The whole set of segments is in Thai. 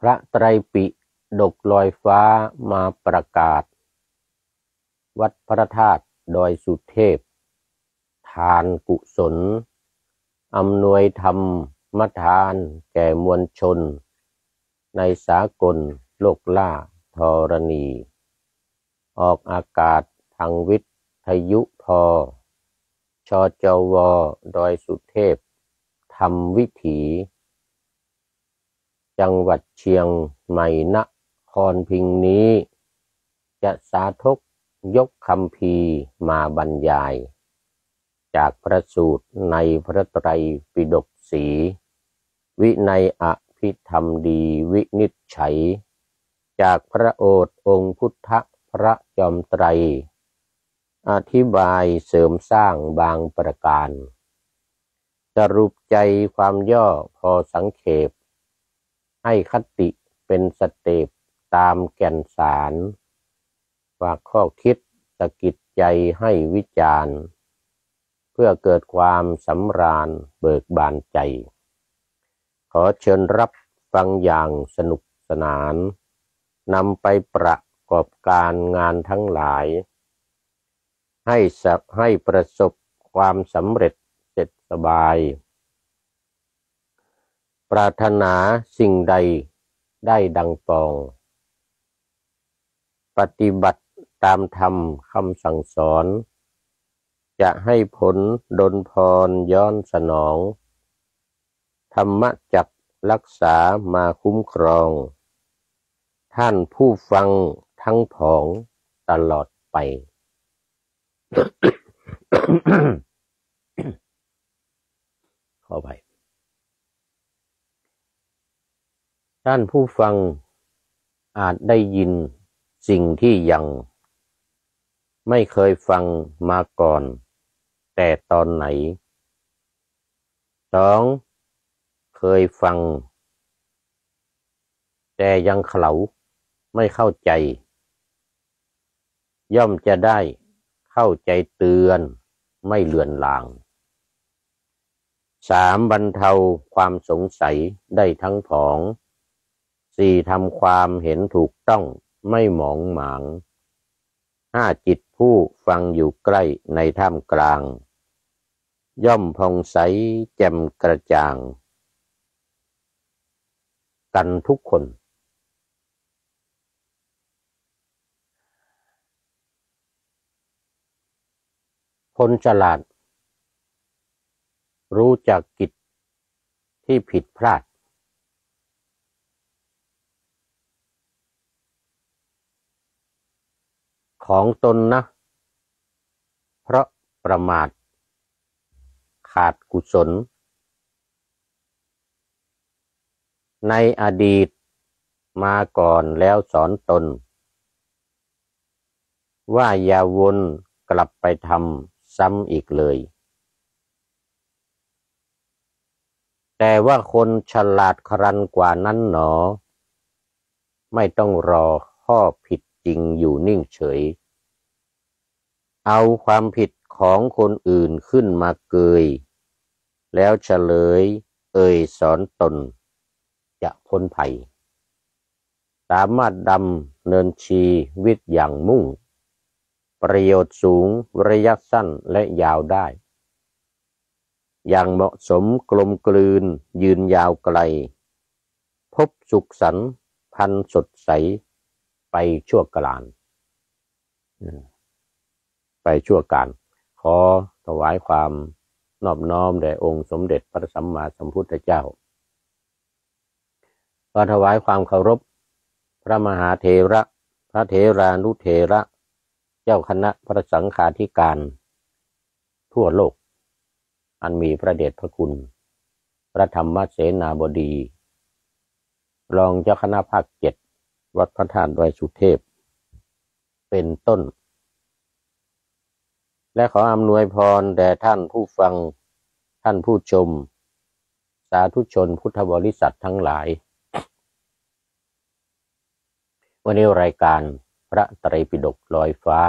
พระไตรปิฎกลอยฟ้ามาประกาศ วัดพระธาตุดอยสุเทพ ทานกุศลอำนวยธรรมมทานแก่มวลชน ในสากลโลกล่าธรณี ออกอากาศทางวิทยุพอชจวดอยสุเทพทำวิถี จังหวัดเชียงใหม่นครพิงนี้ จะสาธกยกคำพีมาบรรยาย จากพระสูตรในพระไตรปิฎกสี วิในอภิธรรมดีวินิจฉัย จากพระโอษฐองค์พุทธพระจอมไตร อธิบายเสริมสร้างบางประการ สรุปใจความย่อพอสังเขป ให้คติเป็นสเตปตามแก่นสารฝากข้อคิดสกิดใจให้วิจารณ์ เพื่อเกิดความสำราญเบิกบานใจ ขอเชิญรับฟังอย่างสนุกสนานนำไปประกอบการงานทั้งหลาย ให้สับให้ประสบความสำเร็จเสร็จสบาย ปรารถนาสิ่งใดได้ดังปอง ปฏิบัติตามธรรมคำสั่งสอน จะให้ผลดลพรย้อนสนอง ธรรมจักรักษามาคุ้มครอง ท่านผู้ฟังทั้งผองตลอดไป ขอไป ท่านผู้ฟังอาจได้ยินสิ่งที่ยังไม่เคยฟังมาก่อน แต่ตอนไหนสองเคยฟัง แต่ยังเขลาไม่เข้าใจ ย่อมจะได้เข้าใจเตือนไม่เลือนลางสามบรรเทาความสงสัยได้ทั้งผอง สี่ทำความเห็นถูกต้องไม่หมองหมางห้าจิตผู้ฟังอยู่ใกล้ในท่ามกลาง ย่อมพองใสแจ่มกระจ่าง กันทุกคน คนฉลาด รู้จักกิจที่ผิดพลาด ของตนนะ เพราะประมาท ขาดกุศล ในอดีตมาก่อนแล้วสอนตน ว่าอย่าวนกลับไปทำซ้ำอีกเลย แต่ว่าคนฉลาดครันกว่านั้นหนอ ไม่ต้องรอข้อผิด จริงอยู่นิ่งเฉย เอาความผิดของคนอื่นขึ้นมาเกย แล้วเฉลย เอ่ยสอนตน จะพ้นภัย สามารถดำเนินชีวิตอย่างมุ่ง ประโยชน์สูงระยะสั้นและยาวได้ อย่างเหมาะสมกลมกลืนยืนยาวไกล พบสุขสันพันสดใส ไปชั่วกลานไปชั่วการ ขอถวายความนอบน้อมแด่องค์สมเด็จพระสัมมาสัมพุทธเจ้าขอถวายความเคารพ พระมหาเถระ พระเถรานุเถระ เจ้าคณะพระสังฆาธิการ ทั่วโลก อันมีพระเดชพระคุณ พระธรรมเสนาบดี รองเจ้าคณะภาคเจ็ด วัดพระธาตุดอยสุเทพ เป็นต้น และขออำนวยพรแด่ท่านผู้ฟังท่านผู้ชม สาธุชนพุทธบริษัททั้งหลาย วันนี้รายการพระไตรปิฎกลอยฟ้า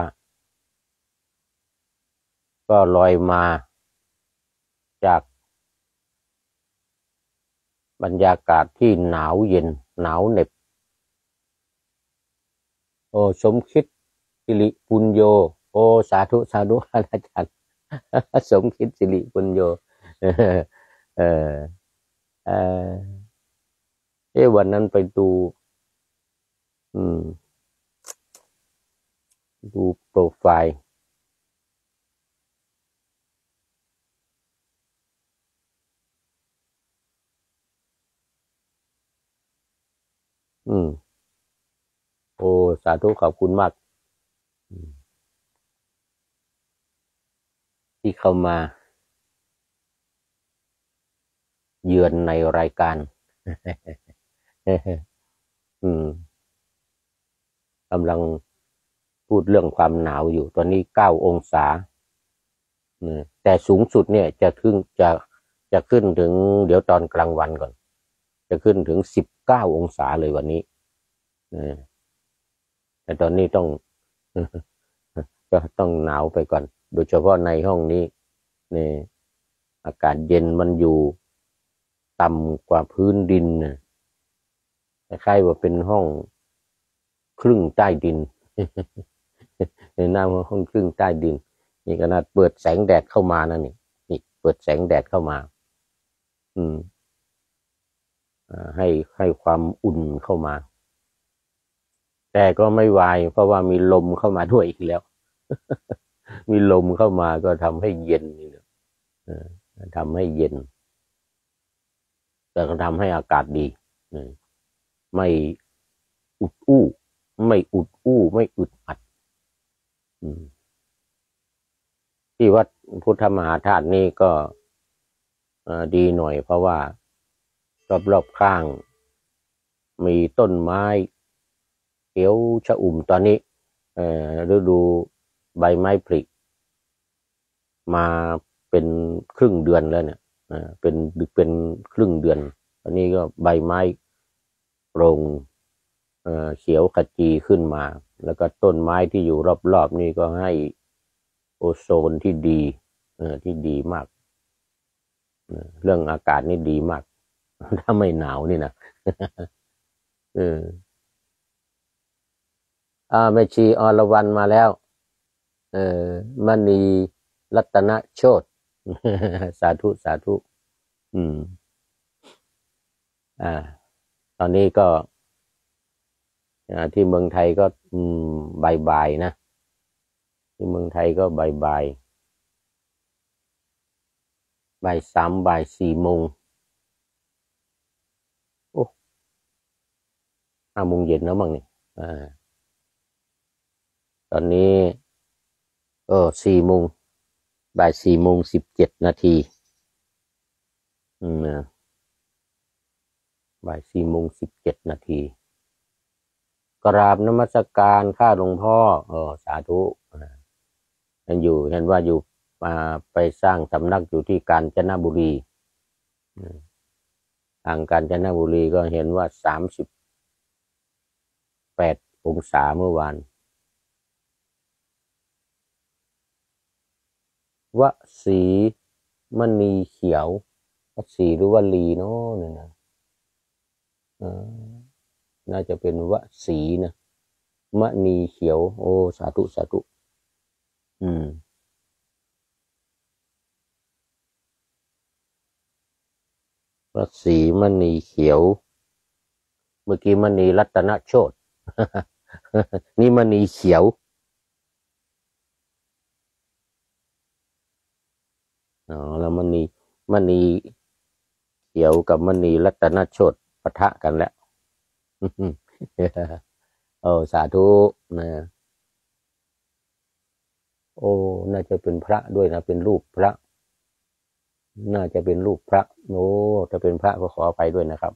ก็ลอยมาจากบรรยากาศที่หนาวเย็นหนาวเหน็บ โอสมคิดสิริปุญโย โอสาธุสาธุอาจารย์สมคิดสิริปุญโย เออเออเออเอ้วันนั้นไปดูอืม ดูโปรไฟล์อืม สาธุขอบคุณมาก ที่เข้ามา เยือนในรายการอืกำลังพูดเรื่องความหนาวอยู่ ตอนนี้เก้าองศาแต่สูงสุดเนี่ยจะขึ้นจะจะขึ้นถึงเดี๋ยวตอนกลางวันก่อน จะขึ้นถึงสิบเก้าองศาเลยวันนี้ แต่ตอนนี้ต้องก็ต้องหนาวไปก่อน โดยเฉพาะในห้องนี้นี่อากาศเย็นมันอยู่ต่ำกว่าพื้นดินนะคล้ายว่าเป็นห้องครึ่งใต้ดินในน้ำห้องครึ่งใต้ดิน นี่ขนาดเปิดแสงแดดเข้ามานะนี่นี่ เปิดแสงแดดเข้ามา อืมให้ให้ความอุ่นเข้ามา แต่ก็ไม่วาย เพราะว่ามีลมเข้ามาด้วยอีกแล้ว มีลมเข้ามาก็ทำให้เย็นนี่นะทำให้เย็น แต่ก็ทำให้อากาศดีไม่อุดอู้ ไม่อุดอู้ ไม่อึดอัดที่วัดพุทธมหาธาตุนี่ก็ดีหน่อยเพราะว่ารอบๆข้าง มีต้นไม้ เขียวชะอุ่มตอนนี้ฤดูใบไม้ผลิมาเป็นครึ่งเดือนแล้วเนี่ยเป็นเป็นครึ่งเดือนตอนนี้ก็ใบไม้โปร่งเขียวขจีขึ้นมา แล้วก็ต้นไม้ที่อยู่รอบๆนี่ก็ให้โอโซนที่ดีที่ดีมาก เรื่องอากาศนี่ดีมาก ถ้าไม่หนาวนี่นะเออ อาแม่ชีอรวรันมาแล้ว เออมณีรัตนโชตสาธุสาธุ อืม อ่า ตอนนี้ก็ที่เมืองไทยก็ อืมบายๆนะ ที่เมืองไทยก็บายบายบ่ายสามบ่ายสี่โมงโอ้ห้าโมงเย็นแล้วมั้งนี่อ่า ตอนนี้เออสี่โมงบ่ายสี่โมงสิบเจ็ดนาทีอืมบ่ายสี่โมงสิบเจ็ดนาทีกราบนมัสการข้าหลวงพ่อ เออสาธุยังอยู่เห็นว่าอยู่มาไปสร้างสำนักอยู่ที่กาญจนบุรีทางกาญจนบุรีก็เห็นว่าสามสิบแปดองศาเมื่อวาน วสีมณีเขียววสีหรือว่าลีเนาะเนี่ยนะน่าจะเป็นวสีนะมณีเขียว โอ้สาธุสาธุอืมวสีมณีเขียว เมื่อกี้มณีรัตนโชตนี่มณีเขียว อ๋อแล้วมณีมณีเขียวกับมณีรัตนโชตปะทะกันแล้วโอ้สาธุนะโอ้น่าจะเป็นพระด้วยนะ เป็นรูปพระ น่าจะเป็นรูปพระโอ้ถ้าเป็นพระก็ขอไปด้วยนะครับ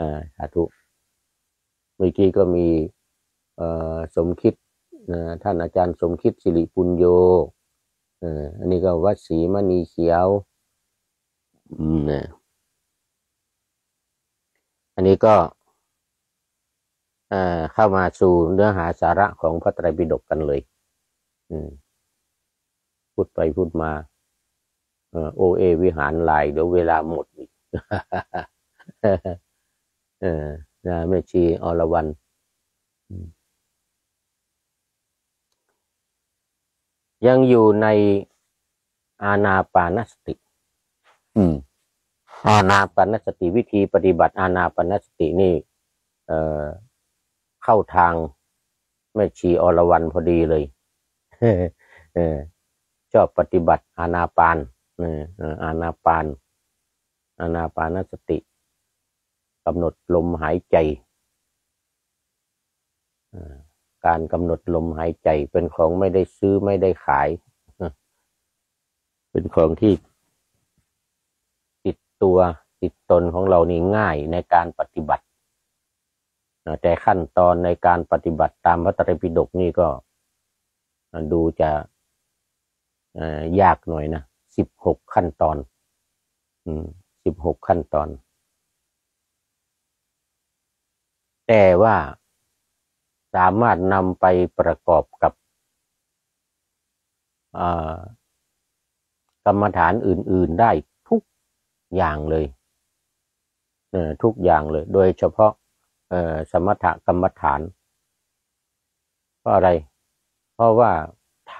อ่าสาธุเมื่อกี้ก็มีเอ่อสมคิดนะท่านอาจารย์สมคิดสิริปุญโย อันนี้ก็วัดศรีมณีเขียวนะอันนี้ก็เข้ามาสู่เนื้อหาสาระของพระไตรปิฎกกันเลย พูดไปพูดมาโอเอวิหารลายเดี๋ยวเวลาหมดอีกนะแม่ชีอรวรรณ ยังอยู่ในอาณาปานสติ อืม อาณาปานสติวิธีปฏิบัติอาณาปานสตินี่ เอ่อเข้าทางแม่ชีอรวรรณพอดีเลยเออชอบปฏิบัติอาณาปานอาณาปานอาณาปานสติกำหนดลมหายใจ การกำหนดลมหายใจเป็นของไม่ได้ซื้อไม่ได้ขาย เป็นของที่ติดตัวติดตนของเรานี่ง่ายในการปฏิบัติ แต่ขั้นตอนในการปฏิบัติตามพระตรปิฎกนี่ก็ดูจะยากหน่อยนะสิบหกขั้นตอนสิบหกขั้นตอน แต่ว่า สามารถนำไปประกอบกับกรรมฐานอื่น ๆได้ทุกอย่างเลยทุกอย่างเลย โดยเฉพาะสมถกรรมฐานเพราะอะไร เพราะว่าท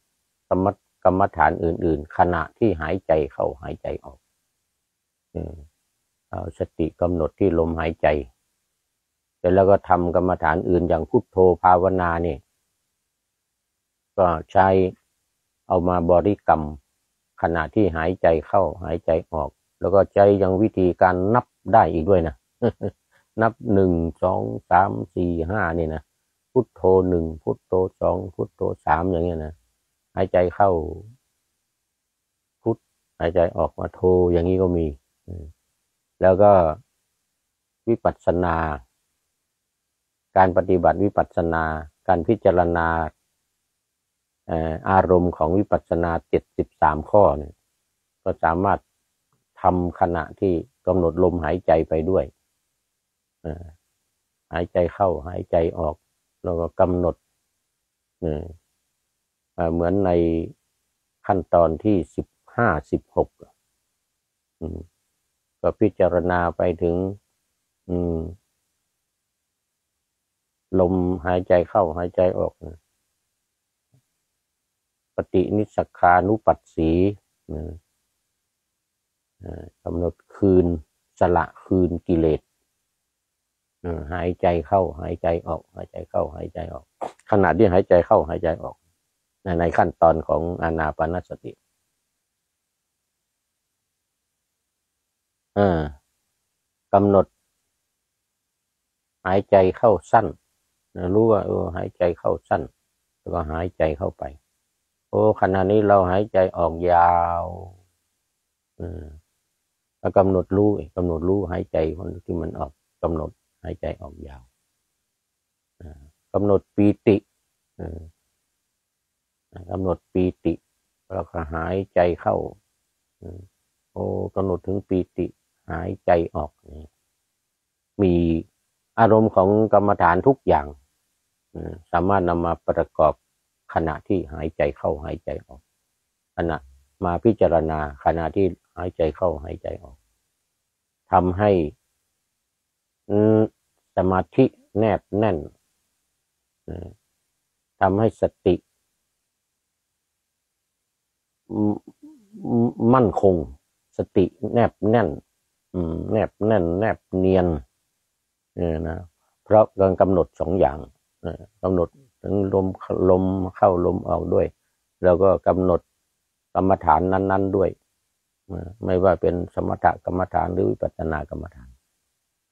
ำสมกรรมฐานอื่น ๆ ขณะที่หายใจเข้าหายใจออกเอาสติกำหนดที่ลมหายใจ เสร็จแล้วก็ทำกรรมฐานอื่นอย่างพุทโธภาวนาเนี่ยก็ใช้เอามาบริกรรมขณะที่หายใจเข้าหายใจออก แล้วก็ใจยังวิธีการนับได้อีกด้วยนะ นับหนึ่งสองสามสี่ห้านี่นะพุทโธหนึ่งพุทโธสองพุทโธสามอย่างเงี้ยนะหายใจเข้า พุทหายใจออกมาโธอย่างนี้ก็มี แล้วก็วิปัสสนา การปฏิบัติวิปัสสนา การพิจารณาอารมณ์ของวิปัสสนาเจ็ดสิบสามข้อเนี่ยก็สามารถทำขณะที่กำหนดลมหายใจไปด้วย หายใจเข้าหายใจออก แล้วก็กำหนดเหมือนในขั้นตอนที่สิบห้าสิบหกก็พิจารณาไปถึง ลมหายใจเข้าหายใจออกปฏินิสคานุปัสสีกำหนดคืนสละคืนกิเลสหายใจเข้า หายใจออก หายใจเข้า หายใจออก ขณะที่หายใจเข้าหายใจออก ในขั้นตอนของอานาปานสติกำหนด หายใจเข้าสั้น รู้ว่าเออหายใจเข้าสั้น แล้วก็หายใจเข้าไป โอ้ขณะนี้เราหายใจออกยาวอืมแล้วกำหนดรู้กำหนดรู้หายใจคนที่มันออกกำหนดหายใจออกยาวกำหนดปีติกำหนดปีติแล้วก็หายใจเข้าโอ้กำหนดถึงปีติหายใจออก มีอารมณ์ของกรรมฐานทุกอย่าง สามารถนำมาประกอบขณะที่หายใจเข้าหายใจออก ขณะมาพิจารณาขณะที่หายใจเข้าหายใจออกทำให้สมาธิแนบแน่นทำให้สติ มั่นคง สติแนบแน่นแนบแน่น แนบเนียนเนี่ยนะเพราะการกำหนดสองอย่าง กำหนดถึงลมลมเข้าลมออกด้วย แล้วก็กำหนดกรรมฐานนั้น ๆด้วยไม่ว่าเป็นสมถกรรมฐานหรือวิปัสสนากรรมฐาน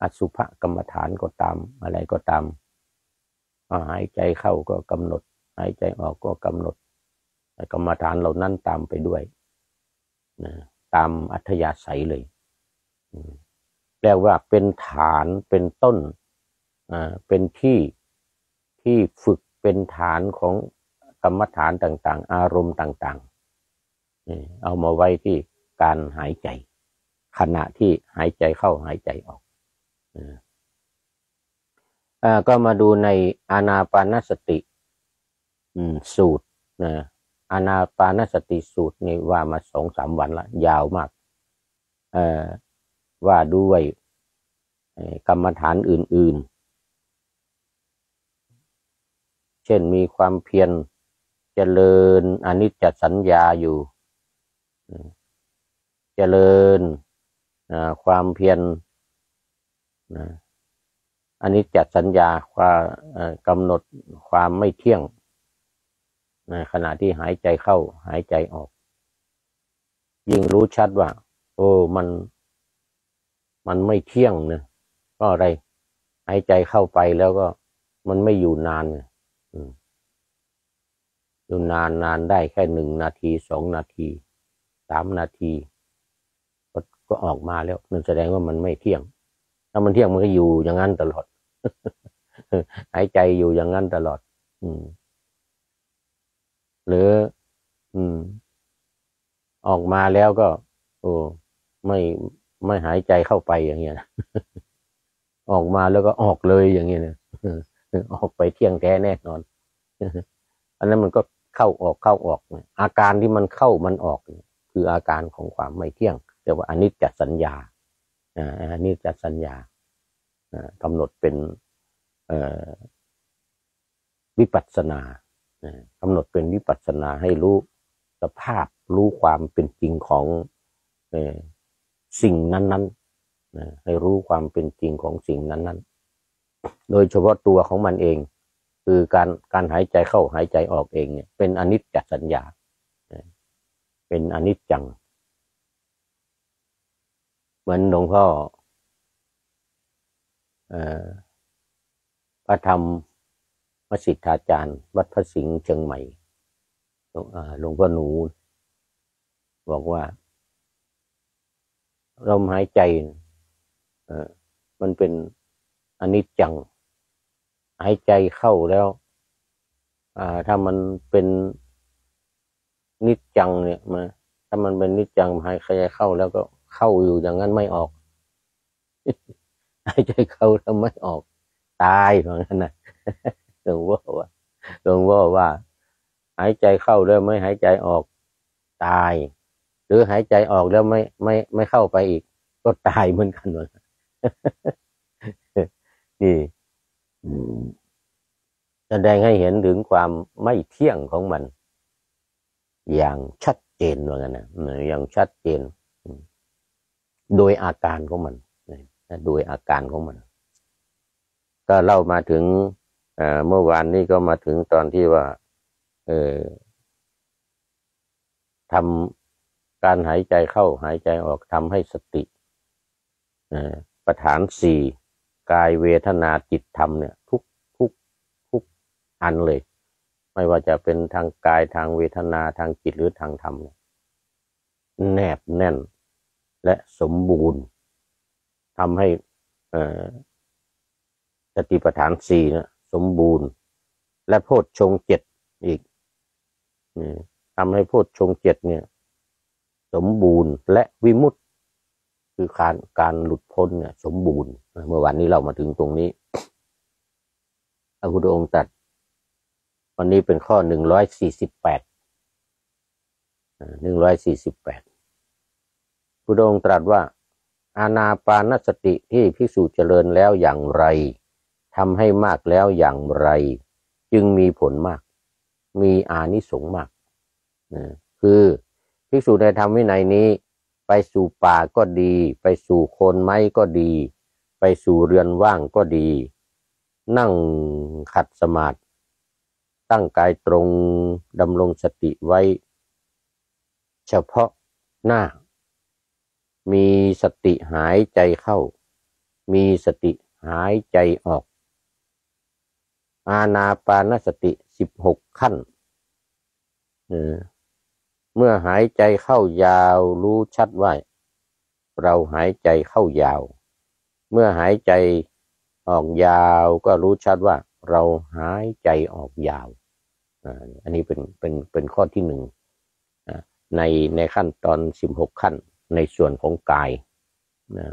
อสุภกรรมฐานก็ตามอะไรก็ตามหายใจเข้าก็กำหนด หายใจออกก็กำหนดกรรมฐานเหล่านั้นตามไปด้วยตามอัธยาศัยเลยแปลว่าเป็นฐานเป็นต้นเป็นที่ ที่ฝึกเป็นฐานของกรรมฐานต่างๆ อารมณ์ต่างๆ เอามาไว้ที่การหายใจ ขณะที่หายใจเข้าหายใจออกอก็มาดูในอานาปานสติสูตรนะอานาปานสติสูตรนี่ว่ามาสองสามวันละยาวมากว่าด้วยกรรมฐานอื่น ๆ เช่นมีความเพียรเจริญอนิจจสัญญาอยู่ เจริญความเพียรอันนี้จัดสัญญาความกำหนดความไม่เที่ยงขณะที่หายใจเข้าหายใจออก ยิ่งรู้ชัดว่า โอ้มัน มันไม่เที่ยงเนะก็อะไร หายใจเข้าไปแล้วก็มันไม่อยู่นาน อยู่นานนานได้แค่หนึ่งนาทีสองนาทีสามนาทีก็ออกมาแล้วนั่นแสดงว่ามันไม่เที่ยง ถ้ามันเที่ยงมันก็อยู่อย่างนั้นตลอดหายใจอยู่อย่างนั้นตลอด อืม หรือ อืม ออกมาแล้วก็ โอ้ไม่ไม่หายใจเข้าไปอย่างเงี้ยออกมาแล้วก็ออกเลยอย่างเงี้ยนะออกไปเที่ยงแท้แน่นอนอันนั้นมันก็ เข้าออกเข้าออก อาการที่มันเข้ามันออก คืออาการของความไม่เที่ยงเรียกว่าอนิจจสัญญาอันนี้จะสัญญากำหนดเป็นวิปัสสนากำหนดเป็นวิปัสสนาให้รู้สภาพรู้ความเป็นจริงของสิ่งนั้นๆให้รู้ความเป็นจริงของสิ่งนั้นๆ โดยเฉพาะตัวของมันเอง คือการการหายใจเข้าหายใจออกเองเนี่ยเป็นอนิจจสัญญา เป็นอนิจจัง เหมือนหลวงพ่อพระธรรมมสิทธาจารย์ วัดพระสิงห์เชียงใหม่หลวงพ่อหนู บอกว่าลมหายใจมันเป็นอนิจจัง หายใจเข้าแล้วถ้ามันเป็นนิจจังเนี่ยมาถ้ามันเป็นนิจจังหายใจเข้าแล้วก็เข้าอยู่อย่างนั้นไม่ออกหายใจเข้าแล้วไม่ออก ตายเหมือนกันนะหลวงพ่อว่าหลวงพ่อว่า หายใจเข้าแล้วไม่หายใจออก ตาย หรือหายใจออกแล้วไม่ไม่ไม่เข้าไปอีก ก็ตายเหมือนกันเลยนี่ แสดงให้เห็นถึงความไม่เที่ยงของมัน อย่างชัดเจนเหมือนกันนะอย่างชัดเจน โดยอาการของมันโดยอาการของมัน ก็เล่ามาถึงเมื่อวานนี้ก็มาถึงตอนที่ว่า เออทำการหายใจเข้าหายใจออกทำให้สติประฐานสี่ กายเวทนาจิตธรรมเนี่ยทุกทุกทุกอันเลย ไม่ว่าจะเป็นทางกายทางเวทนาทางจิตหรือทางธรรมแนบแน่นและสมบูรณ์ทำให้สติปัฏฐานสี่นะสมบูรณ์ และโพชฌงเจ็ดอีกทำให้โพชฌงเจ็ดเนี่ย สมบูรณ์และวิมุตติ คือการการหลุดพ้นเนี่ยสมบูรณ์ เมื่อวันนี้เรามาถึงตรงนี้พระพุทธองค์ตัด วันนี้เป็นข้อหนึ่งร้อยสี่สิบแปดหนึ่งร้อยสี่สิบแปดพุทธองค์ตรัสว่า อาณาปานสติที่ภิกษุเจริญแล้วอย่างไรทำให้มากแล้วอย่างไร จึงมีผลมาก มีอานิสงส์มากนะคือภิกษุในธรรมวินัยนี้ ไปสู่ป่าก็ดี ไปสู่โคนไม้ก็ดี ไปสู่เรือนว่างก็ดี นั่งขัดสมาธิตั้งกายตรงดำรงสติไว้ เฉพาะหน้า มีสติหายใจเข้า มีสติหายใจออก อาณาปานสติสิบหกขั้น เมื่อหายใจเข้ายาวรู้ชัดว่าเราหายใจเข้ายาว เมื่อหายใจออกยาวก็รู้ชัดว่าเราหายใจออกยาว อันนี้เป็นเป็นเป็นข้อที่หนึ่งในในขั้นตอนสิบหกขั้นในส่วนของกายนะ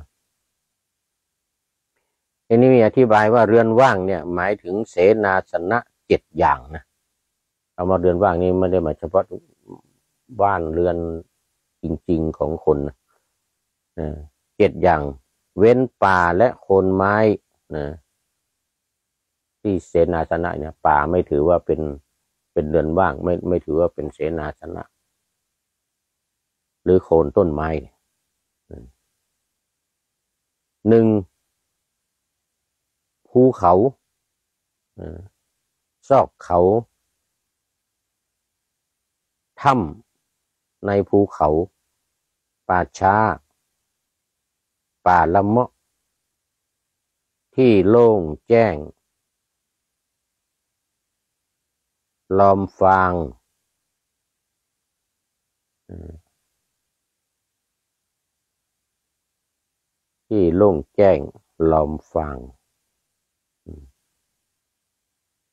อันนี้มีอธิบายว่าเรือนว่างเนี่ยหมายถึงเสนาสนะเจ็ดอย่างนะเอามาเรือนว่างนี้ไม่ได้หมายเฉพาะ บ้านเรือนจริงๆของคนนะเจ็ดอย่าง เว้นป่าและโคนไม้นะที่เสนาสนะเนี่ยป่าไม่ถือว่าเป็นเป็นเรือนว่าง ไม่ไม่ถือว่าเป็นเสนาสนะ หรือโคนต้นไม้หนึ่งภูเขาซอกเขาถ้ำ ในภูเขา ป่าช้า ป่าละเมาะ ที่โล่งแจ้ง ลอมฟาง ที่โล่งแจ้ง ลอมฟาง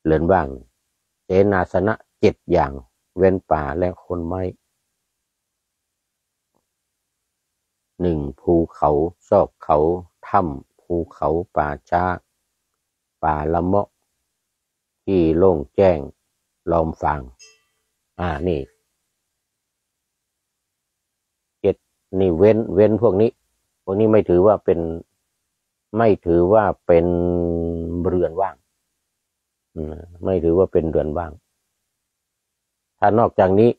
เหลือนบ้างเจนาสนะเจ็ดอย่าง เว้นป่าและคนไม้ หนึ่งภูเขาซอกเขาถ้ำภูเขาป่าช้า ป่าละเมาะ ที่โล่งแจ้งลอมฟัง อ่านี่เจ็ดนี่เว้นเว้นพวกนี้ พวกนี้ไม่ถือว่าเป็น ไม่ถือว่าเป็นเรือนว่างไม่ถือว่าเป็นเรือนว่าง ถ้านอกจากนี้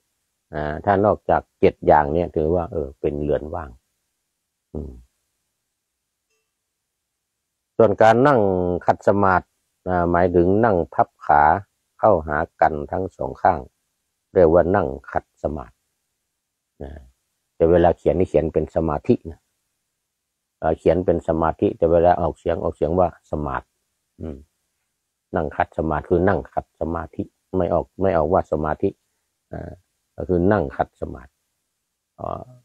อ่าถ้านอกจากเจ็ดอย่างเนี้ยถือว่า เออ เป็นเรือนว่าง ส่วนการนั่งขัดสมาธิหมายถึงนั่งพับขาเข้าหากันทั้งสองข้าง เรียกว่านั่งขัดสมาธิแต่เวลาเขียนนี่เขียนเป็นสมาธินะเขียนเป็นสมาธิ แต่เวลาออกเสียงออกเสียงว่าสมาธินั่งขัดสมาธิคือนั่งขัดสมาธิไม่ออกไม่ออกว่าสมาธิก็คือนั่งขัดสมาธิ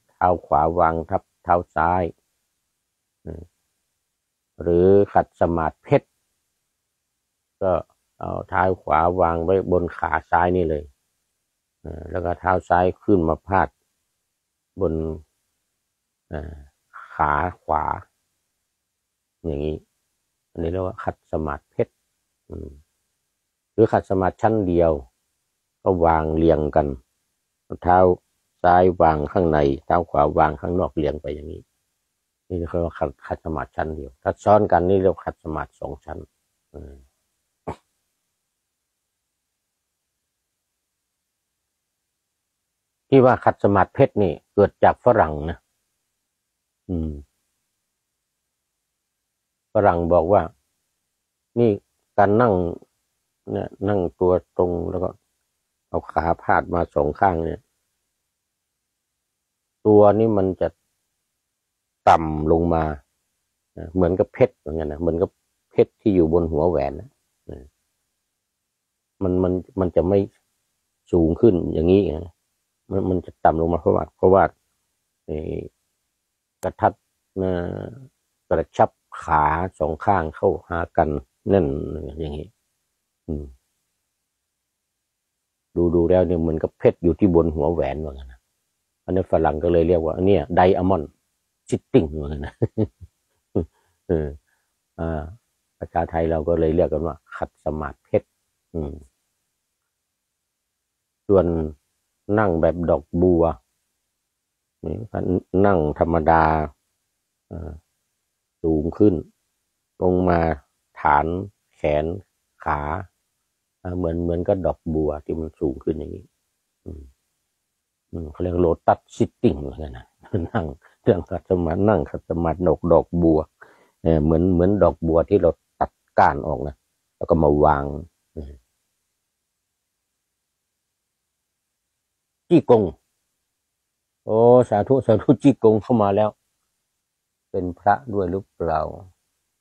เท้าขวาวางทับ ท้าซ้าย หรือขัดสมาธิเพชร ก็เอาเท้าขวาวางไว้บนขาซ้ายนี่เลย แล้วก็เท้าซ้ายขึ้นมาพาดบนขาขวา อย่างนี้ อันนี้เรียกว่าขัดสมาธิเพชรหรือขัดสมาธิชั้นเดียว ก็วางเรียงกัน เท้า ซ้ายวางข้างใน เท้าขวาวางข้างนอกเรียงไปอย่างนี้ นี่เรียกว่าขัดขัดสมาธิชั้นเดียว ถ้าซ้อนกันนี่เรียกขัดสมาธิสองชั้นที่ว่าขัดสมาธิเพชรนี่ เกิดจากฝรั่งนะอืม ฝรั่งบอกว่า นี่การนั่ง เนี่ย นั่งตัวตรงแล้วก็ เอาขาพาดมาสองข้างเนี่ย ตัวนี้มันจะต่ำลงมาเหมือนกับเพชรอย่างเงี้ยนะเหมือนกับเพชรที่อยู่บนหัวแหวนนะมันมันมันจะไม่สูงขึ้นอย่างนี้นะมันมันจะต่ำลงมาเพราะว่าเพราะว่ากระทัดกระชับขาสองข้างเข้าหากันนั่นอย่างนี้ดูดูแล้วเนี่ยเหมือนกับเพชรอยู่ที่บนหัวแหวนเหมือนกันนะ อันนี้ฝรั่งก็เลยเรียกว่าเนี่ย diamond sitting เหมือนกันนะเอออ่าภาษาไทยเราก็เลยเรียกกันว่า ขัดสมาธิเพชรอืม ส่วนนั่งแบบดอกบัวนี่นั่งธรรมดาสูงขึ้น ลงมาฐานแขนขา เหมือนเหมือนกับดอกบัวที่มันสูงขึ้นอย่างนี้ เขาเรียก lotus sitting เหมือนกันนะนั่งเครื่องขัดสมาธินั่งขัดสมาธิดอกดอกบัวเหมือนเหมือนดอกบัวที่เราตัดก้านออกนะแล้วก็มาวางจี้กง โอ้สาธุสาธุจี้กงเข้ามาแล้ว เป็นพระด้วยหรือเปล่า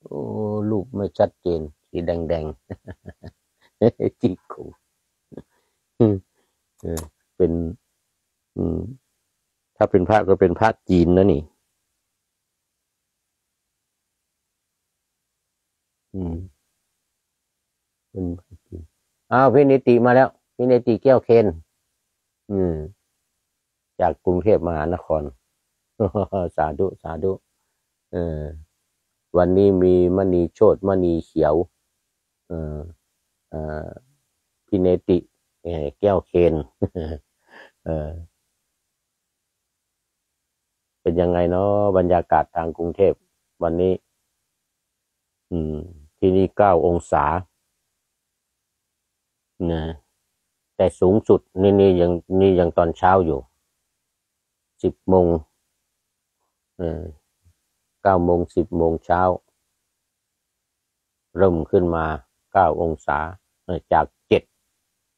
โอ้ลูกไม่ชัดเจนสีแดงแดงจี้กูเป็น ถ้าเป็นพระก็เป็นพระจีนนะนี่ อืมเป็นพระจีนอ้าวพี่นิติมาแล้วพี่นิติแก้วเคน อืม จากกรุงเทพมหานคร สาธุสาธุเออวันนี้มีมณีโชดมณีเขียวเออพิเนติแก้วเคน เออ ป็นยังไงเนาะบรรยากาศทางกรุงเทพวันนี้ อืม ที่นี่เก้าองศานะแต่สูงสุดนี่นี่ยังนี่ยังตอนเช้าอยู่สิบโมงเก้าโมงสิบโมงเช้า เริ่มขึ้นมาเก้าองศาจากเจ็ด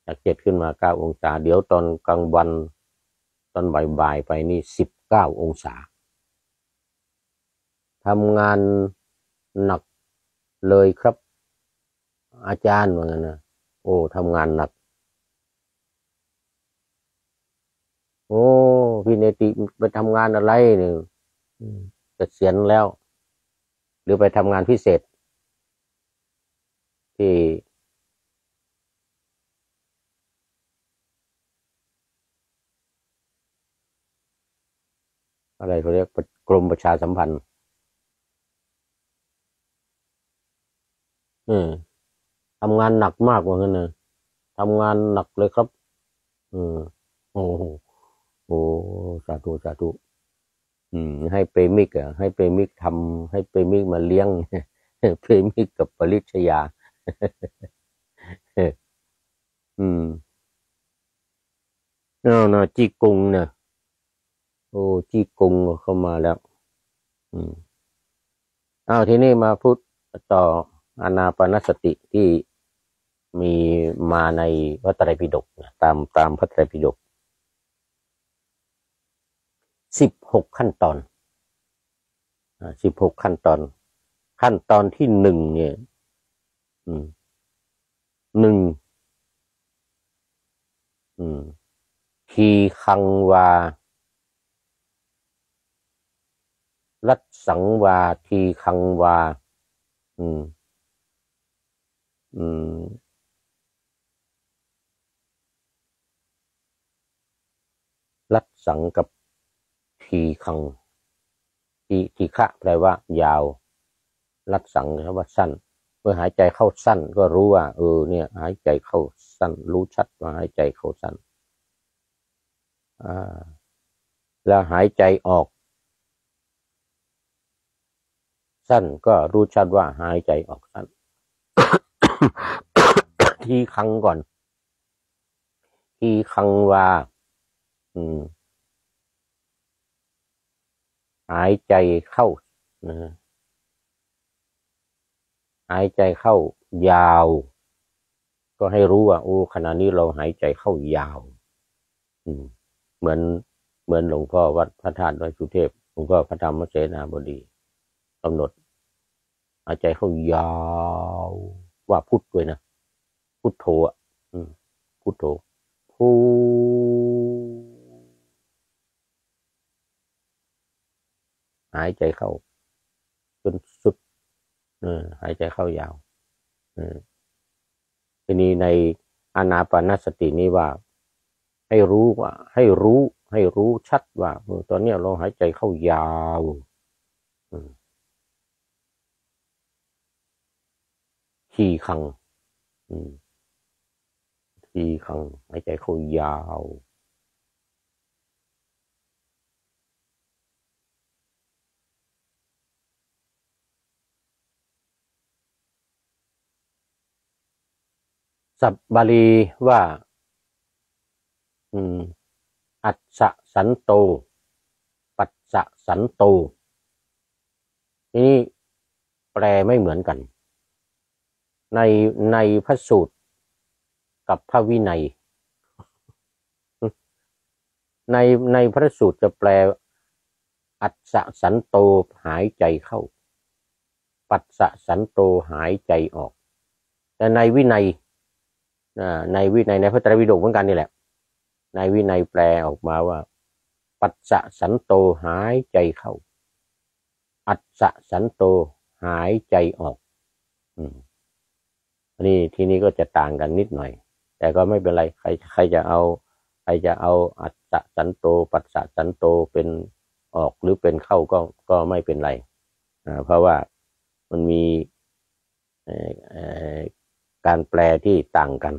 จากเจ็ดขึ้นมาเก้าองศา เดี๋ยวตอนกลางวัน ตอนบ่ายๆไปนี่สิบ เก้าองศาทำงานหนักเลยครับ อาจารย์ว่างั้นนะโอ้ทำงานหนัก โอ้พี่เนติไปทำงานอะไรเนี่ยเกษียณแล้ว หรือไปทำงานพิเศษ ที่ อะไรเขาเรียกกรมประชาสัมพันธ์อืมทำงานหนักมากว่างั้นนะทำงานหนักเลยครับ อืมโอ้โหโอ้สาธุสาธุอืม ให้เปรมิกอะให้เปรมิกทำให้เปรมิกมาเลี้ยงเปรมิกกับปริชยา อืมเอานะจีกุงเนี่ย โอ้จีกงเข้ามาแล้ว อืมเอาทีนี้มาพูดต่ออานาปนสติที่มีมาในพระไตรปิฎกนะตามตามพระไตรปิฎกสิบหกขั้นตอนสิบหกขั้นตอน ขั้นตอนที่หนึ่งเนี่ยหนึ่งทีคังวา รัตสังวาทีคังวา อืม อืม รัดสังกับทีคัง ทีทีฆะแปลว่า ยาว รัดสังแปลว่าสั้น เมื่อหายใจเข้าสั้น ก็รู้ว่า เออ เนี่ย หายใจเข้าสั้น รู้ชัดว่าหายใจเข้าสั้น อ่า แล้วหายใจออก สั้นก็รู้ชัดว่าหายใจออกสั้น ทีคังก่อน ทีคังว่า อืม หายใจเข้านะหายใจเข้ายาว ก็ให้รู้ว่า โอ้ขณะนี้เราหายใจเข้ายาว อืม เหมือนเหมือนหลวงพ่อวัดพระธาตุดอยสุเทพหลวงพ่อพระธรรมเสนาบดี กำหนดหายใจเข้ายาวว่าพุทด้วยนะ พุทโธอะพุทโธพูหายใจเข้า จนสุดเออหายใจเข้ายาวเออทีนี้ในอานาปานสตินี้ว่า ให้รู้ว่า ให้รู้ ให้รู้ชัดว่าตอนนี้เราหายใจเข้ายาว ทีคังทีคังหายใจเข้ายาวสับบาลีว่า อืม อัศสันโต ปัสสะสันโต นี่แปลไม่เหมือนกัน ในในพระสูตรกับพระวินัย ในในพระสูตรจะแปล อัศสันโตหายใจเข้า ปัสสะสันโตหายใจออก แต่ในวินัยในวินัยในพระไตรปิฎกเหมือนกันนี่แหละ ในวินัยแปลออกมาว่า ปัสสะสันโตหายใจเข้า อัศสะสันโตหายใจออก อืม นนี้ทีนี้ก็จะต่างกันนิดหน่อย แต่ก็ไม่เป็นไรใครใครจะเอาใครจะเอาอัศสะสันโตปัสสะสันโตเป็นออกหรือเป็นเข้าก็ก็ไม่เป็นไรอ่าเพราะว่ามันมีการแปลที่ต่างกัน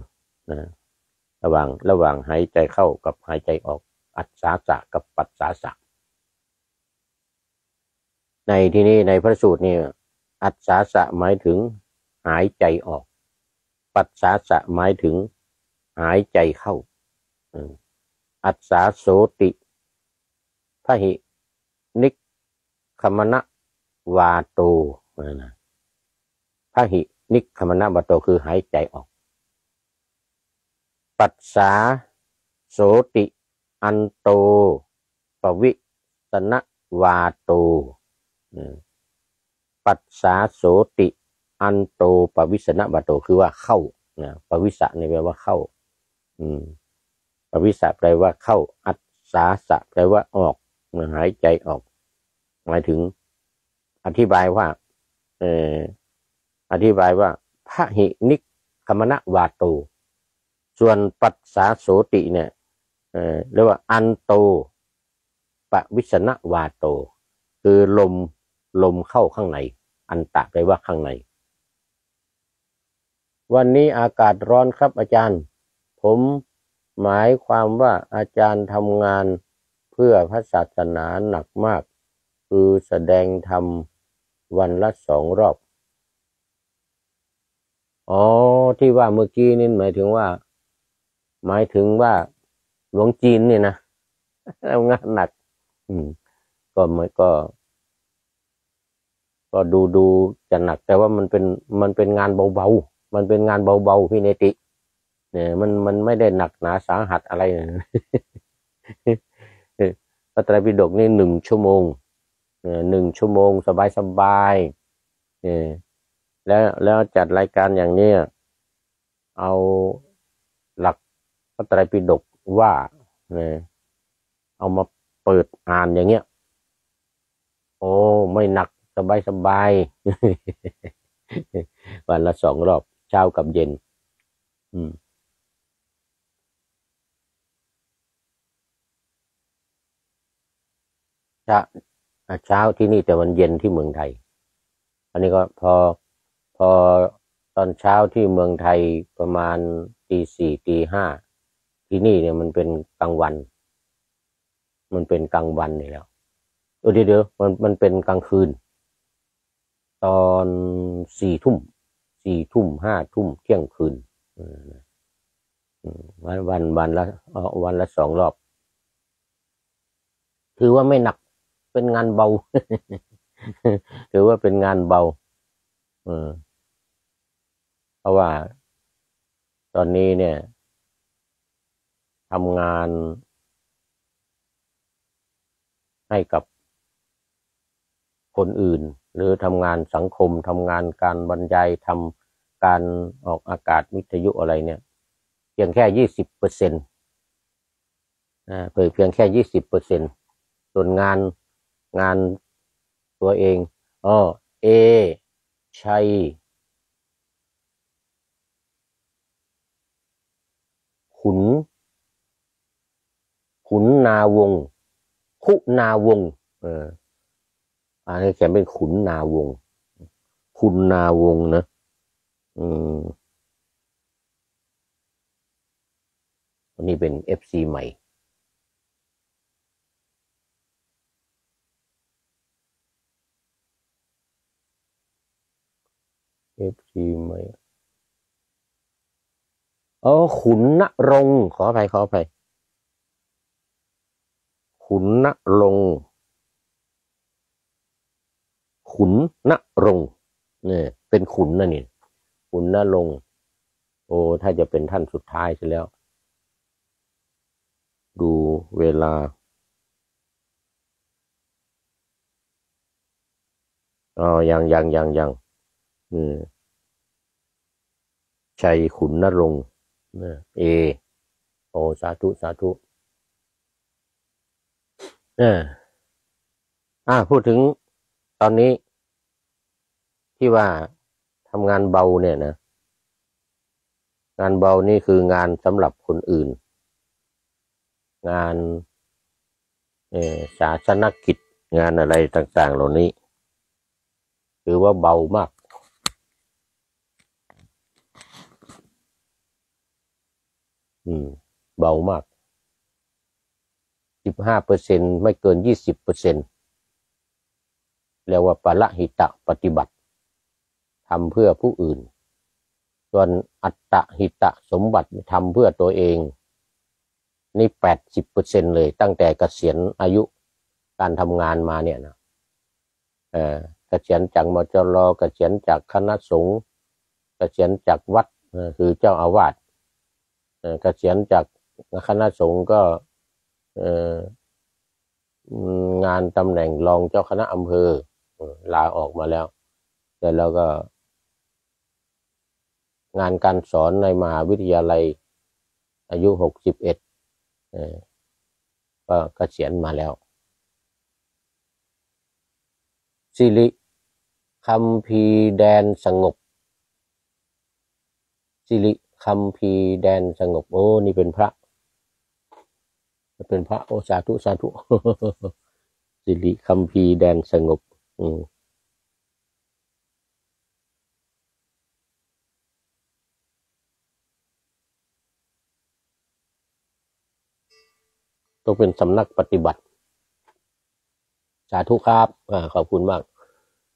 นะระหว่างระหว่างหายใจเข้ากับหายใจออกอัศสาสะกับปัสสาสะในที่นี้ในพระสูตรนี่อัศสาสะหมายถึงหายใจออก ปัสสาสะหมายถึงหายใจเข้า อัศสาโสติพระหิ นิกขมณะวาโตนะพระหินิกขมณะวาโตคือหายใจออก ปัสสาโสติ อันโต ปวิสนะวาโต ปัสสาโสติ อันโตปวิสนะวาโตคือว่าเข้านะปวิสะนี่แปลว่าเข้า อืมปวิสะแปลว่าเข้า อัศสาสะแปลว่าออกหายใจออก หมายถึง อธิบายว่า เอออธิบายว่าพระหินิกขมณะวาโต ส่วนปัสสาโสติเนี่ยเออเรียกว่า อันโตปวิสนะวาโต คือลมลมเข้าข้างใน อันตะไปว่าข้างใน วันนี้อากาศร้อนครับอาจารย์ ผมหมายความว่าอาจารย์ทำงานเพื่อพระศาสนาหนักมาก คือแสดงธรรมวันละสองรอบ อ๋อ ที่ว่าเมื่อกี้นี่หมายถึงว่า หมายถึงว่าหลวงจีนเนี่ยนะทำงานหนัก อืม ก็มันก็ ก็ดูดูจะหนัก แต่ว่ามันเป็นมันเป็นงานเบาๆ มันเป็นงานเบาๆพี่เนติ เนี่ย มันมันไม่ได้หนักหนาสาหัสอะไรพระไตรปิฎกนี่หนึ่งชั่วโมงหนึ่งชั่วโมงสบายสบายเนี่ยแล้วแล้วจัดรายการอย่างเนี้ยเอาหลักพระไตรปิฎกว่าเนี่ยเอามาเปิดอ่านอย่างเงี้ย โอ้ ไม่หนักสบายสบายวันละสองรอบ เช้ากับเย็น อืมเช้าเช้าที่นี่แต่วันเย็นที่เมืองไทย อันนี้ก็พอพอตอนเช้าที่เมืองไทยประมาณตีสี่ตีห้าที่นี่เนี่ยมันเป็นกลางวัน มันเป็นกลางวันนี่แล้วเออเดี๋ยวมันมันเป็นกลางคืน ตอนสี่ทุ่ม สี่ทุ่มห้าทุ่มเที่ยงคืนวันวันวันละวันละสองรอบ ถือว่าไม่หนักเป็นงานเบา ถือว่าเป็นงานเบาเพราะว่า ตอนนี้เนี่ยทำงานให้กับคนอื่น หรือทำงานสังคมทำงานการบรรยายทำการออกอากาศวิทยุอะไรเนี่ยเพียงแค่ยี่สิบเปอร์เซ็นต์เผยเพียงแค่ยี่สิบเปอร์เซ็นส่วนงานงานตัวเองอ๋อเอชัยขุน ขุนนาวง คุนาวง เออ อันนี้เขียนเป็นขุนนาวงขุนนาวงนะ อืมอันนี้เป็น FC ใหม่ FC ไหมอ๋อขุนนรง ขออภัยขออภัยขุนนรง ขุนนรงเนี่ยเป็นขุนนะนี่ขุนนรงโอ้ถ้าจะเป็นท่านสุดท้ายใช่แล้ว ดูเวลาอ๋อยังยังยังยังชัยขุนนรงเอ โอ สาธุ สาธุเอออ่าพูดถึงตอนนี้ ที่ว่าทำงานเบาเนี่ยนะ งานเบานี่คืองานสำหรับคนอื่น งานเออศาสนกิจงานอะไรต่าง ๆ เหล่านี้ถือว่าเบามาก อืม เบามากสิบห้าเปอร์เซ็นไม่เกินยี่สิบเปอร์เซ็นเรียกว่าปละหิตะปฏิบัติ ทำเพื่อผู้อื่น ส่วนอัตตหิตะสมบัติทำเพื่อตัวเอง นี่แปดสิบเปอร์เซ็นเลย ตั้งแต่เกษียณอายุการทำงานมาเนี่ยนะเออเกษียณจากมจรเกษียณจากคณะสงฆ์เกษียณจากวัดคือเจ้าอาวาสเกษียณจากคณะสงฆ์ก็งานตำแหน่งรองเจ้าคณะอำเภอลาออกมาแล้วแต่แล้วก็ งานการสอนในมหาวิทยาลัย อายุหกสิบเอ็ดก็เกษียณมาแล้วสิริคำพีแดนสงบสิริคำพีแดนสงบ โอ้ นี่เป็นพระ เป็นพระโอสาธุสาธุสิริคำพีแดนสงบ อืม ต้องเป็นสำนักปฏิบัติ สาธุครับอ่าขอบคุณมาก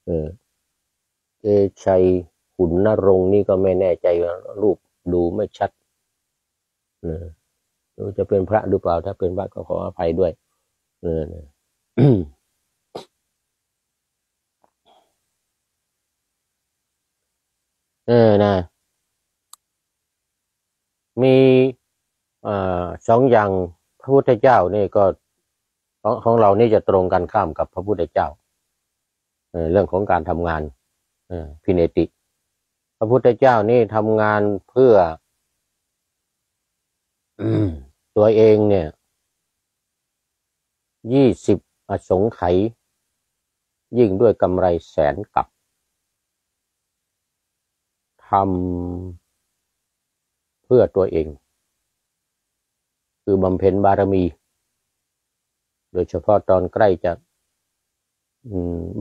เออเอชัยขุนนรงนี่ก็ไม่แน่ใจรูปดูไม่ชัดเออจะเป็นพระหรือเปล่า ถ้าเป็นพระก็ขออภัยด้วย เออเออนะ มีอสองอย่าง ระพุทธเจ้านี่ก็ของของเรานี่จะตรงกันข้ามกับพระพุทธเจ้าเรื่องของการทำงานพิเนติ พระพุทธเจ้านี่ทำงานเพื่อตัวเองเนี่ยยี่สิบอสงไขยยิ่งด้วยกำไรแสนกับทำเพื่อตัวเอง คือบำเพ็ญบารมี โดยเฉพาะตอนใกล้จะ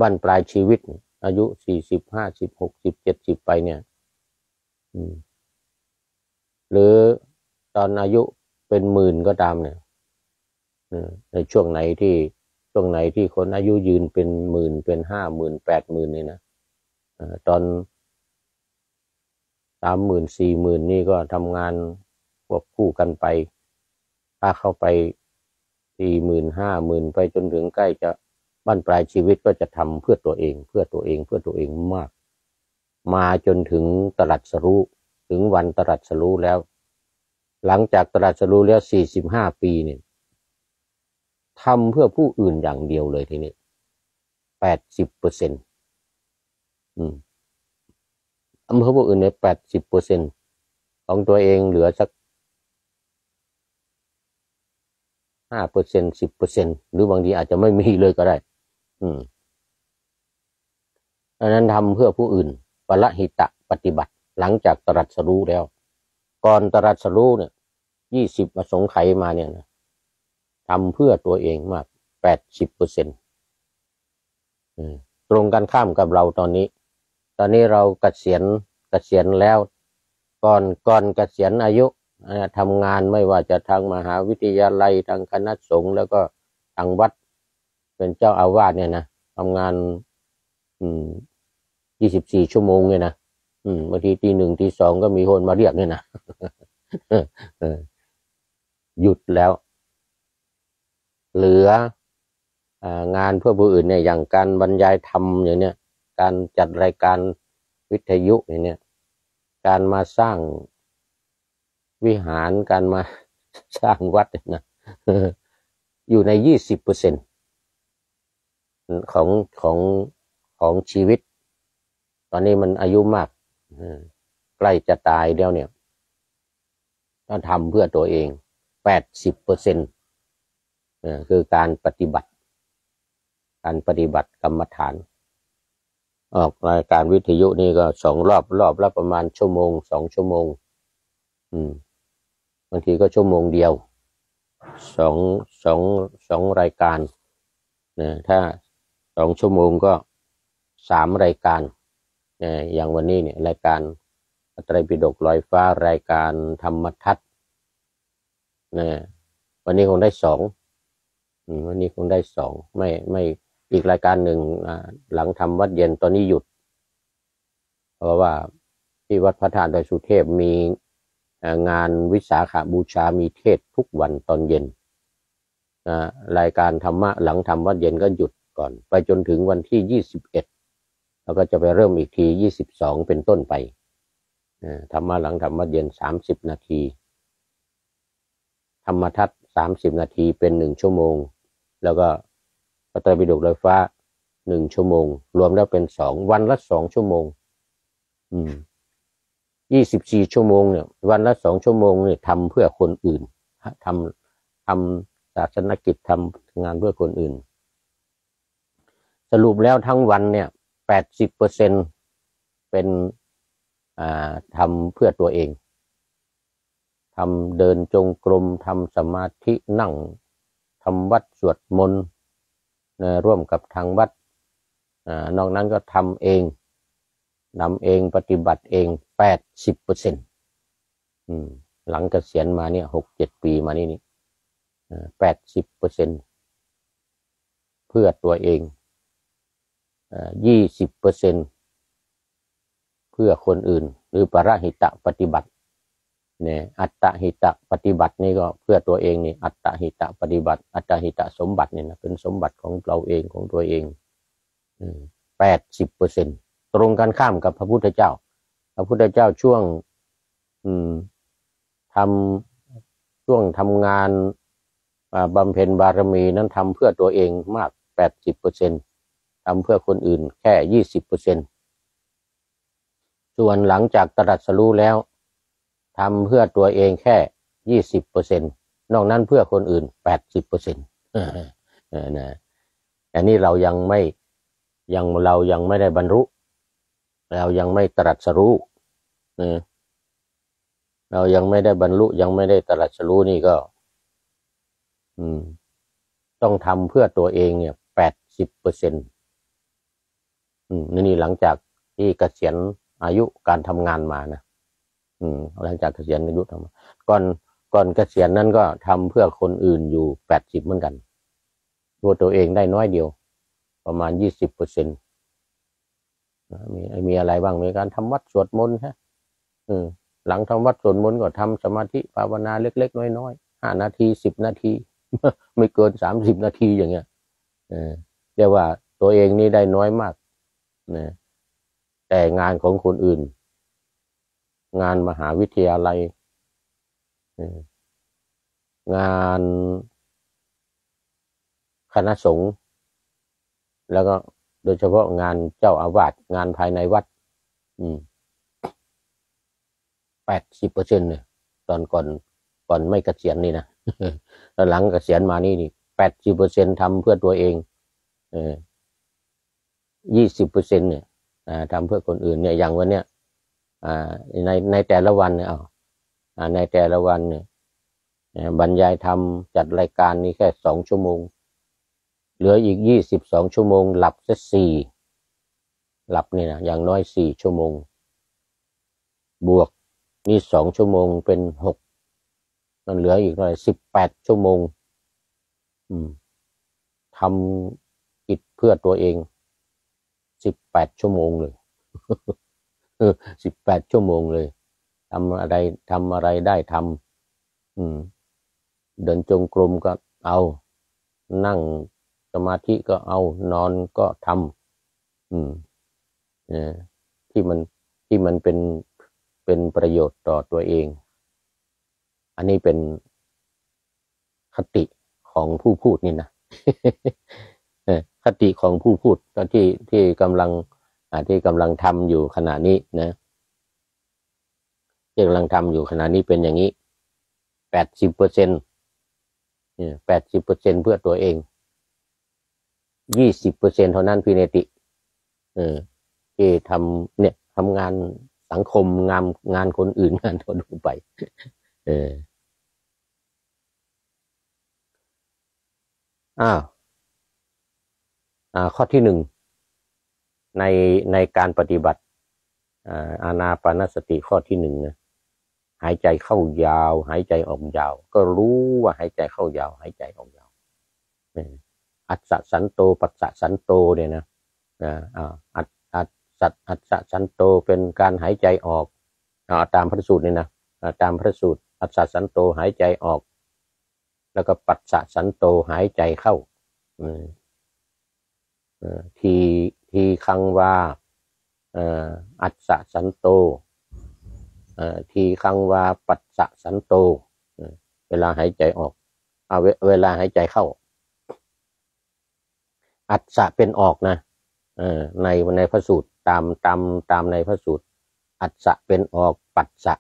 บั้นปลายชีวิต อายุสี่สิบห้าสิบหกสิบเจ็ดสิบไปเนี่ยหรือตอนอายุเป็นหมื่นก็ตามเนี่ยในช่วงไหนที่ช่วงไหนที่คนอายุยืนเป็นหมื่นเป็นห้าหมื่นแปดหมื่นนี่นะตอนสามหมื่นสี่หมื่นนี่ก็ทำงานควบคู่กันไป ถ้าเข้าไปสี่หมื่นห้าหมื่นไปจนถึงใกล้จะบ้านปลายชีวิตก็จะทำเพื่อตัวเอง เพื่อตัวเองเพื่อตัวเองมาก มาจนถึงตรัสรู้ถึงวันตรัสรู้แล้ว หลังจากตรัสรู้แล้วสี่สิบห้าปีเนี่ยทำเพื่อผู้อื่นอย่างเดียวเลยทีนี้แปดสิบเปอร์เซ็นต์อืมทำเพื่อผู้อื่นในแปดสิบเปอร์เซ็นต์ของตัวเองเหลือสัก ห้าเปอร์เซ็นสิบเปอร์เซ็นหรือบางทีอาจจะไม่มีเลยก็ได้ อืมอันนั้นทำเพื่อผู้อื่นปละหิตะปฏิบัติ หลังจากตรัสรู้แล้ว ก่อนตรัสรู้เนี่ยยี่สิบมาสงไขมาเนี่ยนะทำเพื่อตัวเองมากแปดสิบเปอร์เซ็นต์ตรงกันข้ามกับเราตอนนี้ ตอนนี้เรากเกษียณเกษียณแล้ว ก่อนก่อนเกษียณอายุ ทำงานไม่ว่าจะทางมหาวิทยาลัยทางคณะสงฆ์แล้วก็ทางวัด เป็นเจ้าอาวาสเนี่ยนะทำงาน อืมยี่สิบสี่ชั่วโมงเนี่ยนะอืมบางทีตีหนึ่งตีสองก็มีคนมาเรียกเนี่ยนะหยุดแล้ว เหลืองานเพื่อผู้อื่นเนี่ยอย่างการบรรยายธรรมอย่างเนี้ยการจัดรายการวิทยุอย่างเนี้ยการมาสร้าง วิหารการมาสร้างวัดนะอยู่ในยี่สิบเปอร์เซ็นของของของชีวิต ตอนนี้มันอายุมากใกล้จะตายเดียวเนี่ยต้องทำเพื่อตัวเองแปดสิบเปอร์เซ็นต์คือการปฏิบัติ การปฏิบัติกรรมฐาน ออกรายการวิทยุนี่ก็สองรอบรอบละประมาณชั่วโมงสองชั่วโมง อืมางทีก็ชั่วโมงเดียวสองสองสองรายการนะถ้าสองชั่วโมงก็สามรายการนะอย่างวันนี้เนี่ยรายการไตรปิฎกลอยฟ้ารายการธรรมทัศน์นะวันนี้คงได้สองวันนี้คงได้สองไม่ไม่อีกรายการหนึ่งหลังทำวัดเย็นตอนนี้หยุด เพราะว่าที่วัดพระธาตุดอยสุเทพมี งานวิสาขาบูชามีเทศทุกวันตอนเย็นรายการธรรมะหลังทำวัดเย็นก็หยุดก่อน ไปจนถึงวันที่ยี่สิบเอ็ดแล้วก็จะไปเริ่มอีกทียี่สิบสองเป็นต้นไปธรรมะหลังทำวัดเย็นสามสิบนาที ธรรมทัศน์สามสิบนาทีเป็นหนึ่งชั่วโมง แล้วก็พระไตรปิฎกลอยฟ้าหนึ่งชั่วโมง รวมแล้วเป็นสองวันละสองชั่วโมง อืม ยี่สิบสี่ชั่วโมงเนี่ยวันละสองชั่วโมงเนี่ยทำเพื่อคนอื่นทำทำศาสนกิจทำงานเพื่อคนอื่น สรุปแล้วทั้งวันเนี่ยแปดสิบเปอร์เซ็นเป็นทำเพื่อตัวเองทำเดินจงกรมทำสมาธินั่งทำวัดสวดมนต์ร่วมกับทางวัดอนอกนั้นก็ทำเอง นำเองปฏิบัติเองแปดสิบเปอร์เซ็นต์หลังกเกษียณมาเนี่ยหกเจ็ดปีมานี่นี่แปดสิบเปอร์เซ็นต์เพื่อตัวเองยี่สิบเปอร์เซ็นต์เพื่อคนอื่น หรือปรหิตะปฏิบัติเนี่ยอัตตหิตะปฏิบัตินี่ก็เพื่อตัวเองนี่อัตตหิตะปฏิบัติ อัตตหิตะสมบัติเนี่ยนะเป็นสมบัติของเราเองของตัวเองแปดสิบเปอร์เซ็นต์ รงกันข้ามกับพระพุทธเจ้า พระพุทธเจ้าช่วงอืมทำช่วงทำงานบำเพ็ญบารมีนั้นทำเพื่อตัวเองมากแปดสิบเปอร์เซ็นทำเพื่อคนอื่นแค่ยี่สิบเปอร์เซ็นส่วนหลังจากตรัสรู้แล้วทำเพื่อตัวเองแค่ยี่สิบเปอร์เซ็นนอกนั้นเพื่อคนอื่นแปดสิบเปอร์เซ็นต์นะอันนี้เรายังไม่ยังเรายังไม่ได้บรรลุ เรายังไม่ตรัสรู้นะเรายังไม่ได้บรรลุยังไม่ได้ตรัสรู้นี่ก็ อืม ต้องทำเพื่อตัวเองเนี่ยแปดสิบเปอร์เซ็นต์อืมนี่หลังจากที่เกษียณอายุการทำงานมานะอืม หลังจากเกษียณอายุทำก่อนก่อนเกษียณนั้นก็ทำเพื่อคนอื่นอยู่แปดสิบเหมือนกัน ตัวตัวเองได้น้อยเดียว ประมาณยี่สิบเปอร์เซ็นต์ มีมีอะไรบ้างมีการทำวัดสวดมนต์ฮะอืมหลังทำวัดสวดมนต์ก็ทำสมาธิภาวนาเล็ก ๆ น้อยๆห้านาทีสิบนาที ไม่เกินสามสิบนาทีอย่างเงี้ยเรียกว่าตัวเองนี่ได้น้อยมากนะแต่งานของคนอื่น งานมหาวิทยาลัยงานคณะสงฆ์แล้วก็ โดยเฉพาะงานเจ้าอาวาสงานภายในวัดแปดสิบเปอร์เซ็นต์เนี่ยตอนก่อนก่อนไม่เกษียณนี่นะแล้วหลังเกษียณมานี่นี่แปดสิบเปอร์เซ็นทำเพื่อตัวเอง เออยี่สิบเปอร์เซ็นเนี่ยทำเพื่อคนอื่นเนี่ยอย่างวันเนี้ยในในแต่ละวันเนี่ยในแต่ละวันเนี่ยบรรยายทำจัดรายการนี้แค่สองชั่วโมง เหลืออีกยี่สิบสองชั่วโมง หลับแค่สี่หลับนี่นะอย่างน้อยสี่ชั่วโมง บวกนี่สองชั่วโมงเป็นหกมันเหลืออีกหน่อยสิบแปดชั่วโมง อืมทำกิจเพื่อตัวเองสิบแปดชั่วโมงเลยสิบแปดชั่วโมงเลยทำอะไรทำอะไรได้ทำอืม เดินจงกรมก็เอา นั่ง สมาธิก็เอานอนก็ทำอืมเอที่มันที่มันเป็นเป็นประโยชน์ต่อตัวเอง อันนี้เป็นคติของผู้พูดนี่นะคติของผู้พูดตอนที่ที่กำลังที่กำลังทำอยู่ขณะนี้นะที่กำลังทำอยู่ขณะนี้เป็นอย่างนี้แปดสิบเปอร์เซ็นต์แปดสิบเปอร์เซ็นเพื่อตัวเอง ยี่สิบเปอร์เซ็นเท่านั้นพี่เนติ เออที่ทำเนี่ยทำงานสังคมงานงานคนอื่นงานทั่วไป เอออ้าวอ่า ข้อที่หนึ่งในในการปฏิบัติอานาปานสติข้อที่หนึ่งนะหายใจเข้ายาว หายใจออกยาว ก็รู้ว่าหายใจเข้ายาว หายใจออกยาว อัศสันโตปัสสะสันโตเนี่ยนะอ่าอัศอัศสัตอัศสันโตเป็นการหายใจออกอตามพระสูตรนี่นะตามพระสูตร อัศสันโตหายใจออก แล้วก็ปัสสะสันโตหายใจเข้าทีทีคังวาอัศสันโตทีคังวาปัสสะสันโต เวลาหายใจออกเอาเวลาหายใจเข้า อัศเป็นออกนะในในพระสูตรตามตามตามในพระสูตร อัศเป็นออกปัสสะ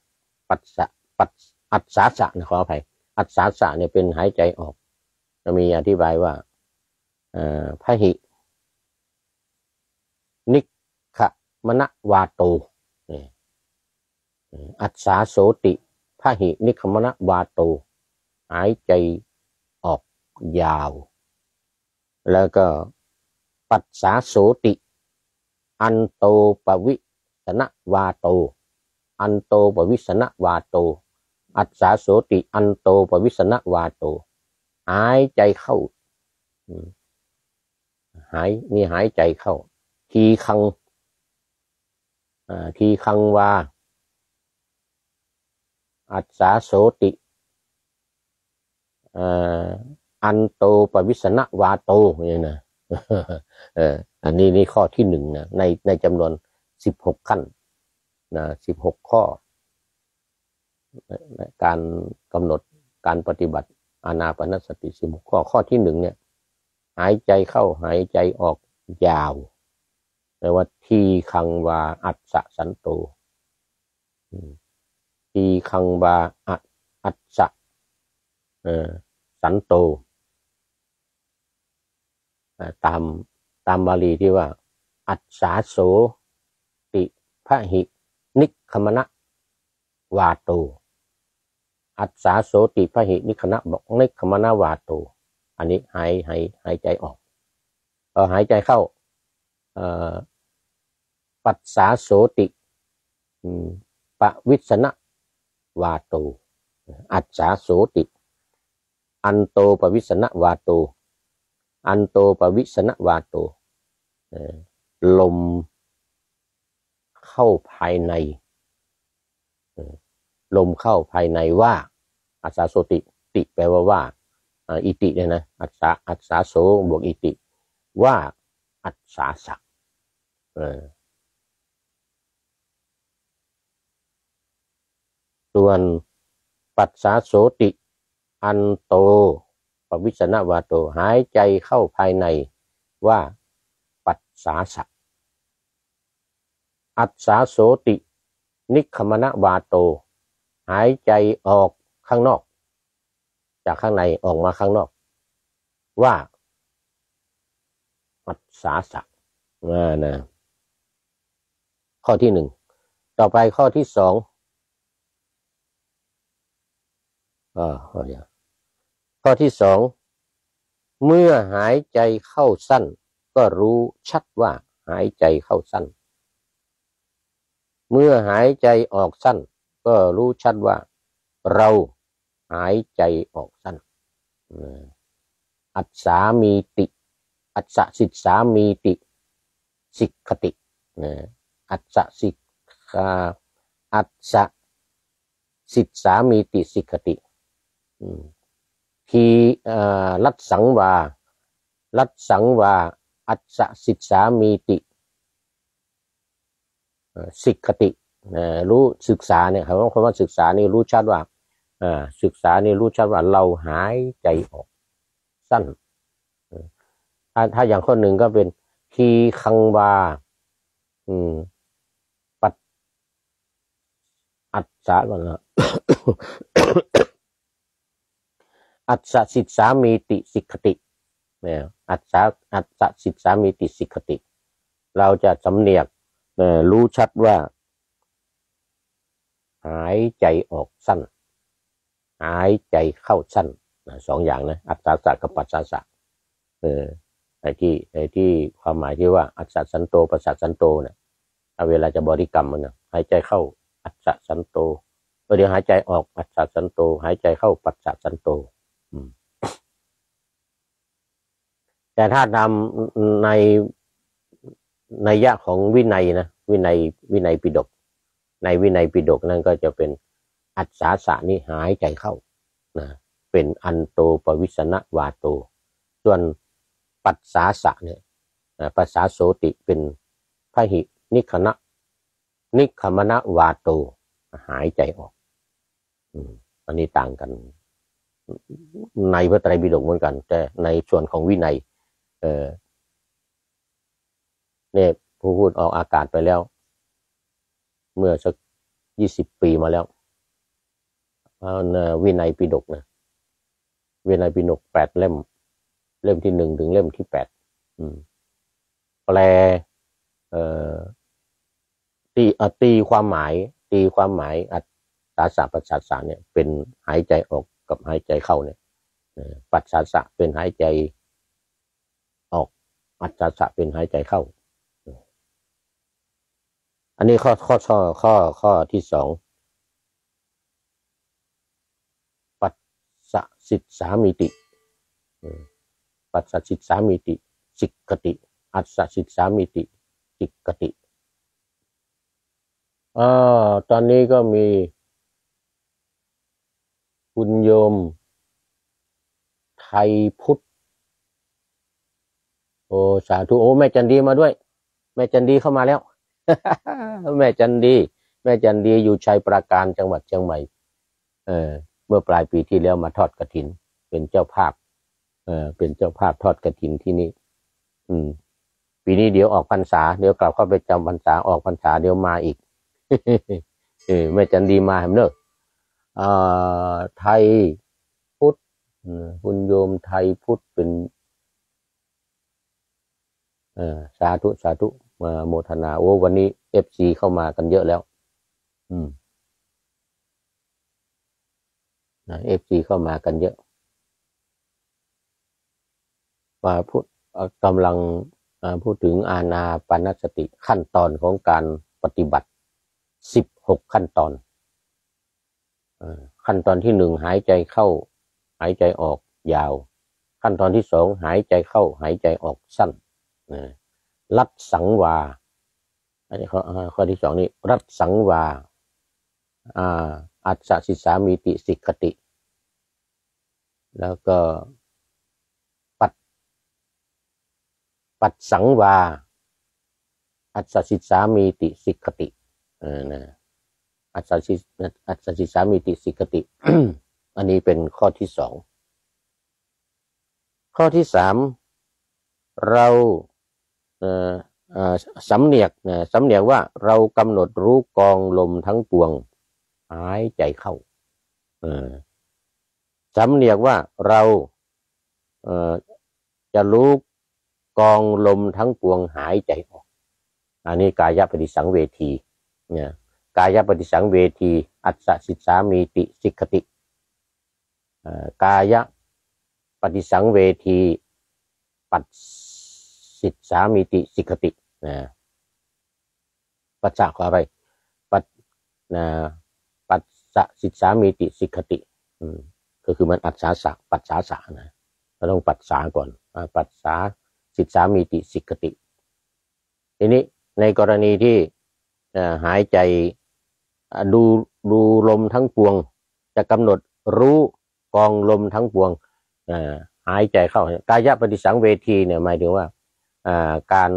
ปัสสะปัสอัศสะนะขออภัยอัศสะเนี่ยเป็นหายใจออกจะมีอธิบายว่าพระหิ นิขมณวาโตอัศาโสติพระหินิคมณวาโต หายใจออกยาว แล้วก็ ปัสสาโสติ อันโตปวิสนวาโต อันโตปวิสนวาโต อัสสาโสติอันโตปวิสนวาโต หายใจเข้า หายมีหายใจเข้า ทีคังทีคังวา อัสสาโสติอันโตปวิสนวาโตเนี่ยนะ เอออันนี้นี่ข้อที่หนึ่งนะในในจำนวนสิบหกขั้นนะสิบหกข้อ การกำหนดการปฏิบัติอานาปนสติสิบหกข้อข้อที่หนึ่งเนี่ย หายใจเข้าหายใจออกยาวแปลว่าทีคังวาอัศสันโตทีคังวาอัอัศสันโต ตามตามบาลีที่ว่า อัศสาโสติพระหิ นิคมณะวาโต อัศสาโสติพระหิ นิคณะบอกนิคมณะวาโต อันนี้หายหายหายใจออกเออหายใจเข้าเอ่อปัสสาโสติปะวิสนะวาโต อัศสาโสติ อันโตปวิสนะวาโต อันโตปวิสนวาโตลมเข้าภายใน ลมเข้าภายในว่า อัศาโสติ ติแปลว่าว่า อิติเนี่ยนะ อัศาอัศาโสบวกอิติ ว่าอัศาสักส่วนปัสสาโสติ อันโต ปวิสนาวาโตหายใจเข้าภายในว่าปัสสาสะอัศสาโสติ นิคมณวาโต หายใจออกข้างนอก จากข้างในออกมาข้างนอก ว่าปัสสาสะนะนะ ข้อที่หนึ่ง ต่อไปข้อที่สองอ่าข้ออย่า ข้อที่สองเมื่อหายใจเข้าสั้น ก็รู้ชัดว่าหายใจเข้าสั้น เมื่อหายใจออกสั้น ก็รู้ชัดว่า เราหายใจออกสั้น อัศสามีติ อัศสิทสามีติ สิกขติ อัศสิกขาอัศสิทสามีติสิกขติ ทีรัตสังวา รัตสังวา อัศสิกษามีติสิกขติรู้ศึกษาเนี่ยคำว่าคำว่าศึกษานี่รู้ชัดว่าศึกษานี่รู้ชัดว่าเราหายใจออกสั้น ถ้าถ้าอย่างข้อหนึ่งก็เป็นทีคังวาอืมปัดอัศสาก่อนนะ อัศสิทสามีติสิกติเนี่ยอัศอัศสิทสามีติสิกติ เราจะสำเนียกรู้ชัดว่า หายใจออกสั้น หายใจเข้าสั้นสองอย่างนะอัศสะกับปัสสะสะเออไอ้ที่ไอ้ที่ความหมายที่ว่าอัศสันโตปัสสะสันโตเนี่ยเวลาจะบริกรรมมันนะหายใจเข้าอัศสันโตเดี๋ยวหายใจออกอัศสันโต หายใจเข้าปัสสะสันโต แต่ถ้านำในในยะของวินัยนะวินัยวินัยปิฎกในวินัยปิฎกนั่นก็จะเป็นอัศสาสะนี่หายใจเข้านะเป็นอันโตปวิสนะวาโต ส่วนปัสสาสะเนี่ยภาษาโสติเป็นพหินิคณะนิคมณะวาโต หายใจออกอันนี้ต่างกัน ในพระไตรปิฎกเหมือนกัน แต่ในส่วนของวินัย เออเนี่ยผู้พูดออกอากาศไปแล้ว เมื่อสักยี่สิบปีมาแล้ววินัยปิฎกนะวินัยปิฎกแปดเล่ม เล่มที่หนึ่งถึงเล่มที่แปดแปลเอ่ตีตีความหมาย ตีความหมายอัตตาสะปัสสาสะเนี่ย เป็นหายใจออก กับหายใจเข้าเนี่ยปัสสาสะเป็นหายใจออกอัตตาสะเป็นหายใจเข้า อันนี้ข้อข้อข้อข้อข้อที่สองปัสสะสิทสามิติปัสสะสิทสามิติ สิกติ อัสสะสิทสามิติ สิกติอ่าตอนนี้ก็มี คุณโยม ไทยพุทธ โอ้สาธุโอ้แม่จันดีมาด้วย แม่จันดีเข้ามาแล้ว แม่จันดี แม่จันดีอยู่ชัยปราการจังหวัดเชียงใหม่ เออ เมื่อปลายปีที่แล้วมาทอดกระถิน เป็นเจ้าภาพ เออเป็นเจ้าภาพทอดกระถินที่นี่ อืม ปีนี้เดี๋ยวออกพรรษาเดี๋ยวกลับเข้าไปจำพรรษาออกพรรษาเดี๋ยวมาอีก เออแม่จันดีมาเห็นเนอะ ไทยพุทธคุณโยมไทยพุทธเป็นสาธุสาธุอนุโมทนาโอ้วันนี้ FC เข้ามากันเยอะแล้ว อืม FC เข้ามากันเยอะมาพูดกำลังพูดถึงอานาปานสติขั้นตอนของการปฏิบัติสิบหกขั้นตอน ขั้นตอนที่หนึ่งหายใจเข้า หายใจออกยาว ขั้นตอนที่สองหายใจเข้า หายใจออกสั้นรัดสังวาอันนี้ข้อข้อที่สองนี้รัดสังวาอ่าอัศสิสามีติสิกติ แล้วก็ปัด ปัดสังวา อัศสิสามีติสิกติเออนะ อัศสิอัศสิสามีติสิกติ อันนี้เป็นข้อที่สอง ข้อที่สามเราสำเนียกสำเนียกว่าเรากำหนดรู้กองลมทั้งปวง หายใจเข้าสำเนียกว่าเราจะรู้กองลมทั้งปวงหายใจออก อันนี้กายปฏิสังเวที เนี่ย กายปฏิสังเวที อัศสิทสามีติสิกติกายปฏิสังเวที ปัสสิสามีติสิกตินะปัจจักอะไรปัจนะปัสสะสิสามีติสิกติก็คือมันอัศสะปัจสาสะนะเราต้องปัสสาก่อนปัสสาสิทสามีติสิกติ ทีนี้ในกรณีที่หายใจ ดูดูลมทั้งปวง จะกำหนดรู้กองลมทั้งปวงหายใจเข้ากายปฏิสังเวทีเนี่ยหมายถึงว่าการ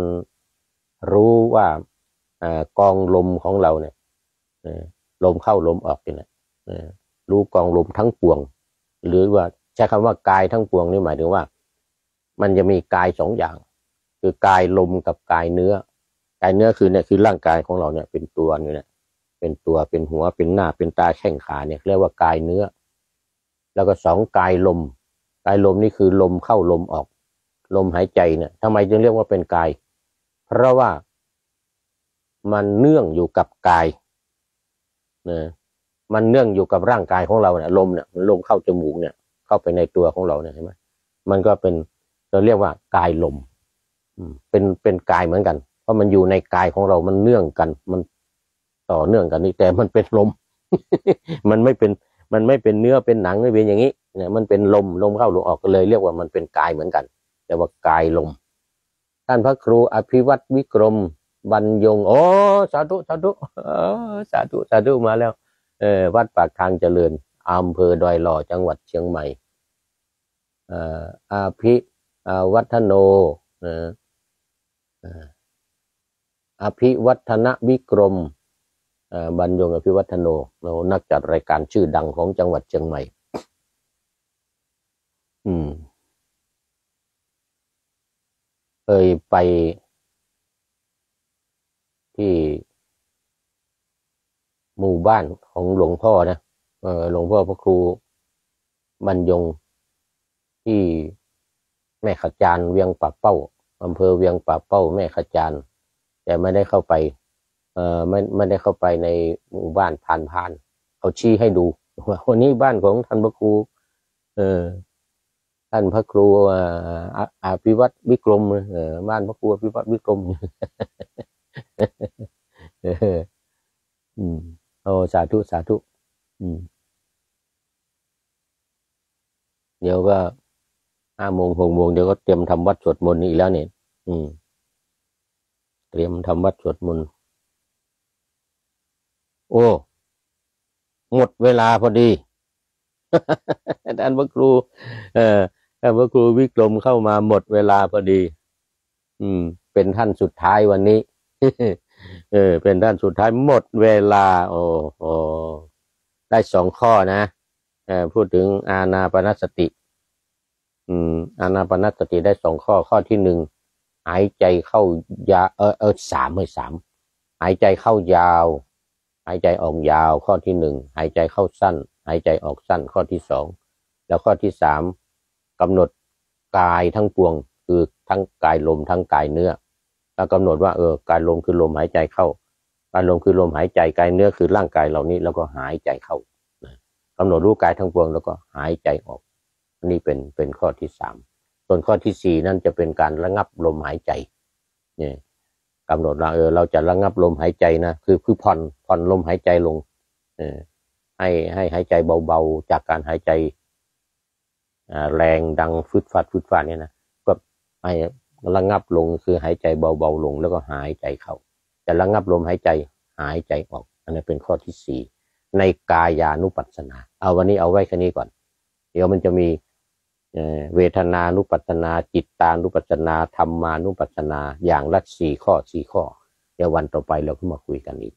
รู้ว่ากองลมของเราเนี่ยลมเข้าลมออกเนี่ยรู้กองลมทั้งปวง หรือว่าใช้คำว่ากายทั้งปวงนี่หมายถึงว่า มันจะมีกายสองอย่าง คือกายลมกับกายเนื้อ กายเนื้อคือเนี่ยคือร่างกายของเราเนี่ยเป็นตัวอยู่เนี่ย เป็นตัวเป็นหัวเป็นหน้าเป็นตาแข้งขาเนี่ยเรียกว่ากายเนื้อ แล้วก็สองกายลม กายลมนี่คือลมเข้าลมออก ลมหายใจเนี่ยทำไมจึงเรียกว่าเป็นกาย เพราะว่ามันเนื่องอยู่กับกายนะมันเนื่องอยู่กับร่างกายของเราเนี่ยลมเนี่ยมันลมเข้าจมูกเนี่ย เข้าไปในตัวของเราเนี่ยใช่ไหมมันก็เป็นเราเรียกว่ากายลมอืมเป็นเป็นกายเหมือนกัน เพราะมันอยู่ในกายของเรา มันเนื่องกัน มัน ต่อเนื่องกันนี่แต่มันเป็นลม มันไม่เป็นมันไม่เป็นเนื้อเป็นหนังไม่เป็นอย่างนี้เนี่ยมันเป็นลมลมเข้าลมออกก็เลย เรียกว่ามันเป็นกายเหมือนกัน แต่ว่ากายลม ท่านพระครูอภิวัตวิกรมบรรยงโอ้สาธุสาธุสาธุสาธุมาแล้ว เออวัดปากทางเจริญอำเภอดอยหล่อจังหวัดเชียงใหม่อาภิวัฒโนอภิวัฒนวิกรม บรรยงอภิวัฒโนเรานักจัดรายการชื่อดังของจังหวัดเชียงใหม่ อืมเคยไปที่หมู่บ้านของหลวงพ่อนะเออหลวงพ่อพระครูบรรยงที่แม่ขจานเวียงป่าเป้าอำเภอเวียงป่าเป้า แม่ขจานแต่ไม่ได้เข้าไป เออไม่ไม่ได้เข้าไปในหมู่บ้านผ่านผ่านเขาชี้ให้ดูว่าวันนี้บ้านของท่านพระครู เออท่านพระครูอาภิวัตวิกรมเออบ้านพระครูอภิวัตวิกรมอืมโอ้สาธุสาธุ อืม เดี๋ยวก็ห้าโมงหกโมงเดี๋ยวก็เตรียมทำวัดสวดมนต์อีกแล้วเนี่ยอืม เตรียมทำวัดสวดมนต์ โอ้หมดเวลาพอดีท่านพระครู เออท่านพระครูวิกรมเข้ามาหมดเวลาพอดี อืม เป็นท่านสุดท้ายวันนี้ เออ เป็นท่านสุดท้ายหมดเวลา โอ้โอได้สองข้อนะเออพูดถึงอาณาปณสติ อืม อานาปนสติได้สองข้อ ข้อที่หนึ่งหายใจเข้ายา เออเออสามไม่สามหายใจเข้ายาว หายใจออกยาวข้อที่หนึ่งหายใจเข้าสั้น หายใจออกสั้นข้อที่สองแล้วข้อที่สามกำหนดกายทั้งปวง คือทั้งกายลมทั้งกายเนื้อแล้วกำหนดว่าเออกายลมคือลมหายใจเข้ากายลมคือลมหายใจกายเนื้อคือร่างกายเหล่านี้แล้วก็หายใจเข้ากำหนดรู้กายทั้งปวงแล้วก็หายใจออก นี่เป็นเป็นข้อที่สามส่วนข้อที่สี่นั่นจะเป็นการระงับลมหายใจเนี่ย กำหนดว่าเออเราจะระงับลมหายใจนะคือคือผ่อนผ่อนลมหายใจลง เออให้ให้หายใจเบาๆจากการหายใจแรงดังฟึดฟัดฟึดฟัดเนี่ยนะก็ให้ระงับลงคือหายใจเบาๆลง แล้วก็หายใจเข้าจะระงับลมหายใจหายใจออก อันนี้เป็นข้อที่สี่ในกายานุปัสสนา เอาวันนี้เอาไว้แค่นี้ก่อน เดี๋ยวมันจะมี เวทนานุปัสนา จิตตานุปัสนาธรรมานุปัสนา อย่างละสี่ข้อสี่ข้อ เดี๋ยววันต่อไปเราก็มาคุยกันอีก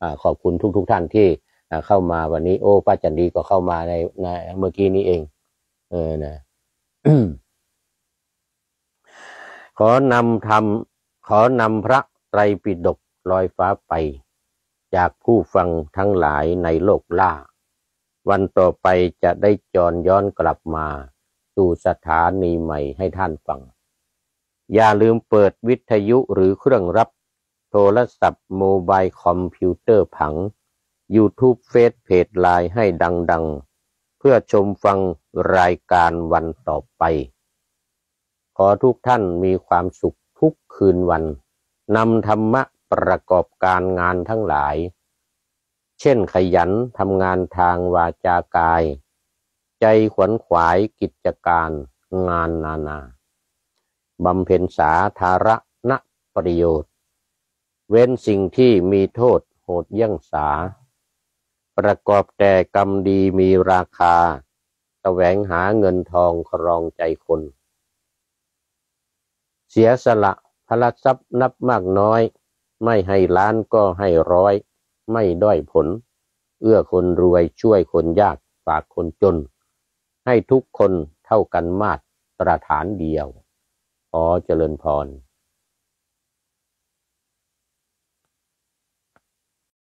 อขอบคุณทุกทุกท่านที่เข้ามาวันนี้โอ้ป้าจันดีก็เข้ามาในในเมื่อกี้นี้เอง เออนะขอนำทำขอนำพระไตรปิฎกลอยฟ้าไป จากผู้ฟังทั้งหลายในโลกล่า วันต่อไปจะได้จรย้อนกลับมาสู่สถานีใหม่ให้ท่านฟัง อย่าลืมเปิดวิทยุหรือเครื่องรับโทรศัพท์โมบายคอมพิวเตอร์ผัง YouTube เฟซเพจไลน์ให้ดังๆ เพื่อชมฟังรายการวันต่อไป ขอทุกท่านมีความสุขทุกคืนวันนำธรรมะประกอบการงานทั้งหลาย เช่นขยันทำงานทางวาจากาย ใจขวนขวายกิจการงานนานาบำเพ็ญสาธารณประโยชน์ เว้นสิ่งที่มีโทษโหดยั่งสา ประกอบแต่กรรมดีมีราคาแสวงหาเงินทองครองใจคน เสียสละพละทรัพย์นับมากน้อย ไม่ให้ล้านก็ให้ร้อย ไม่ด้อยผล เอื้อคนรวยช่วยคนยากฝากคนจน ให้ทุกคนเท่ากันมาตรฐานเดียว ขอเจริญพร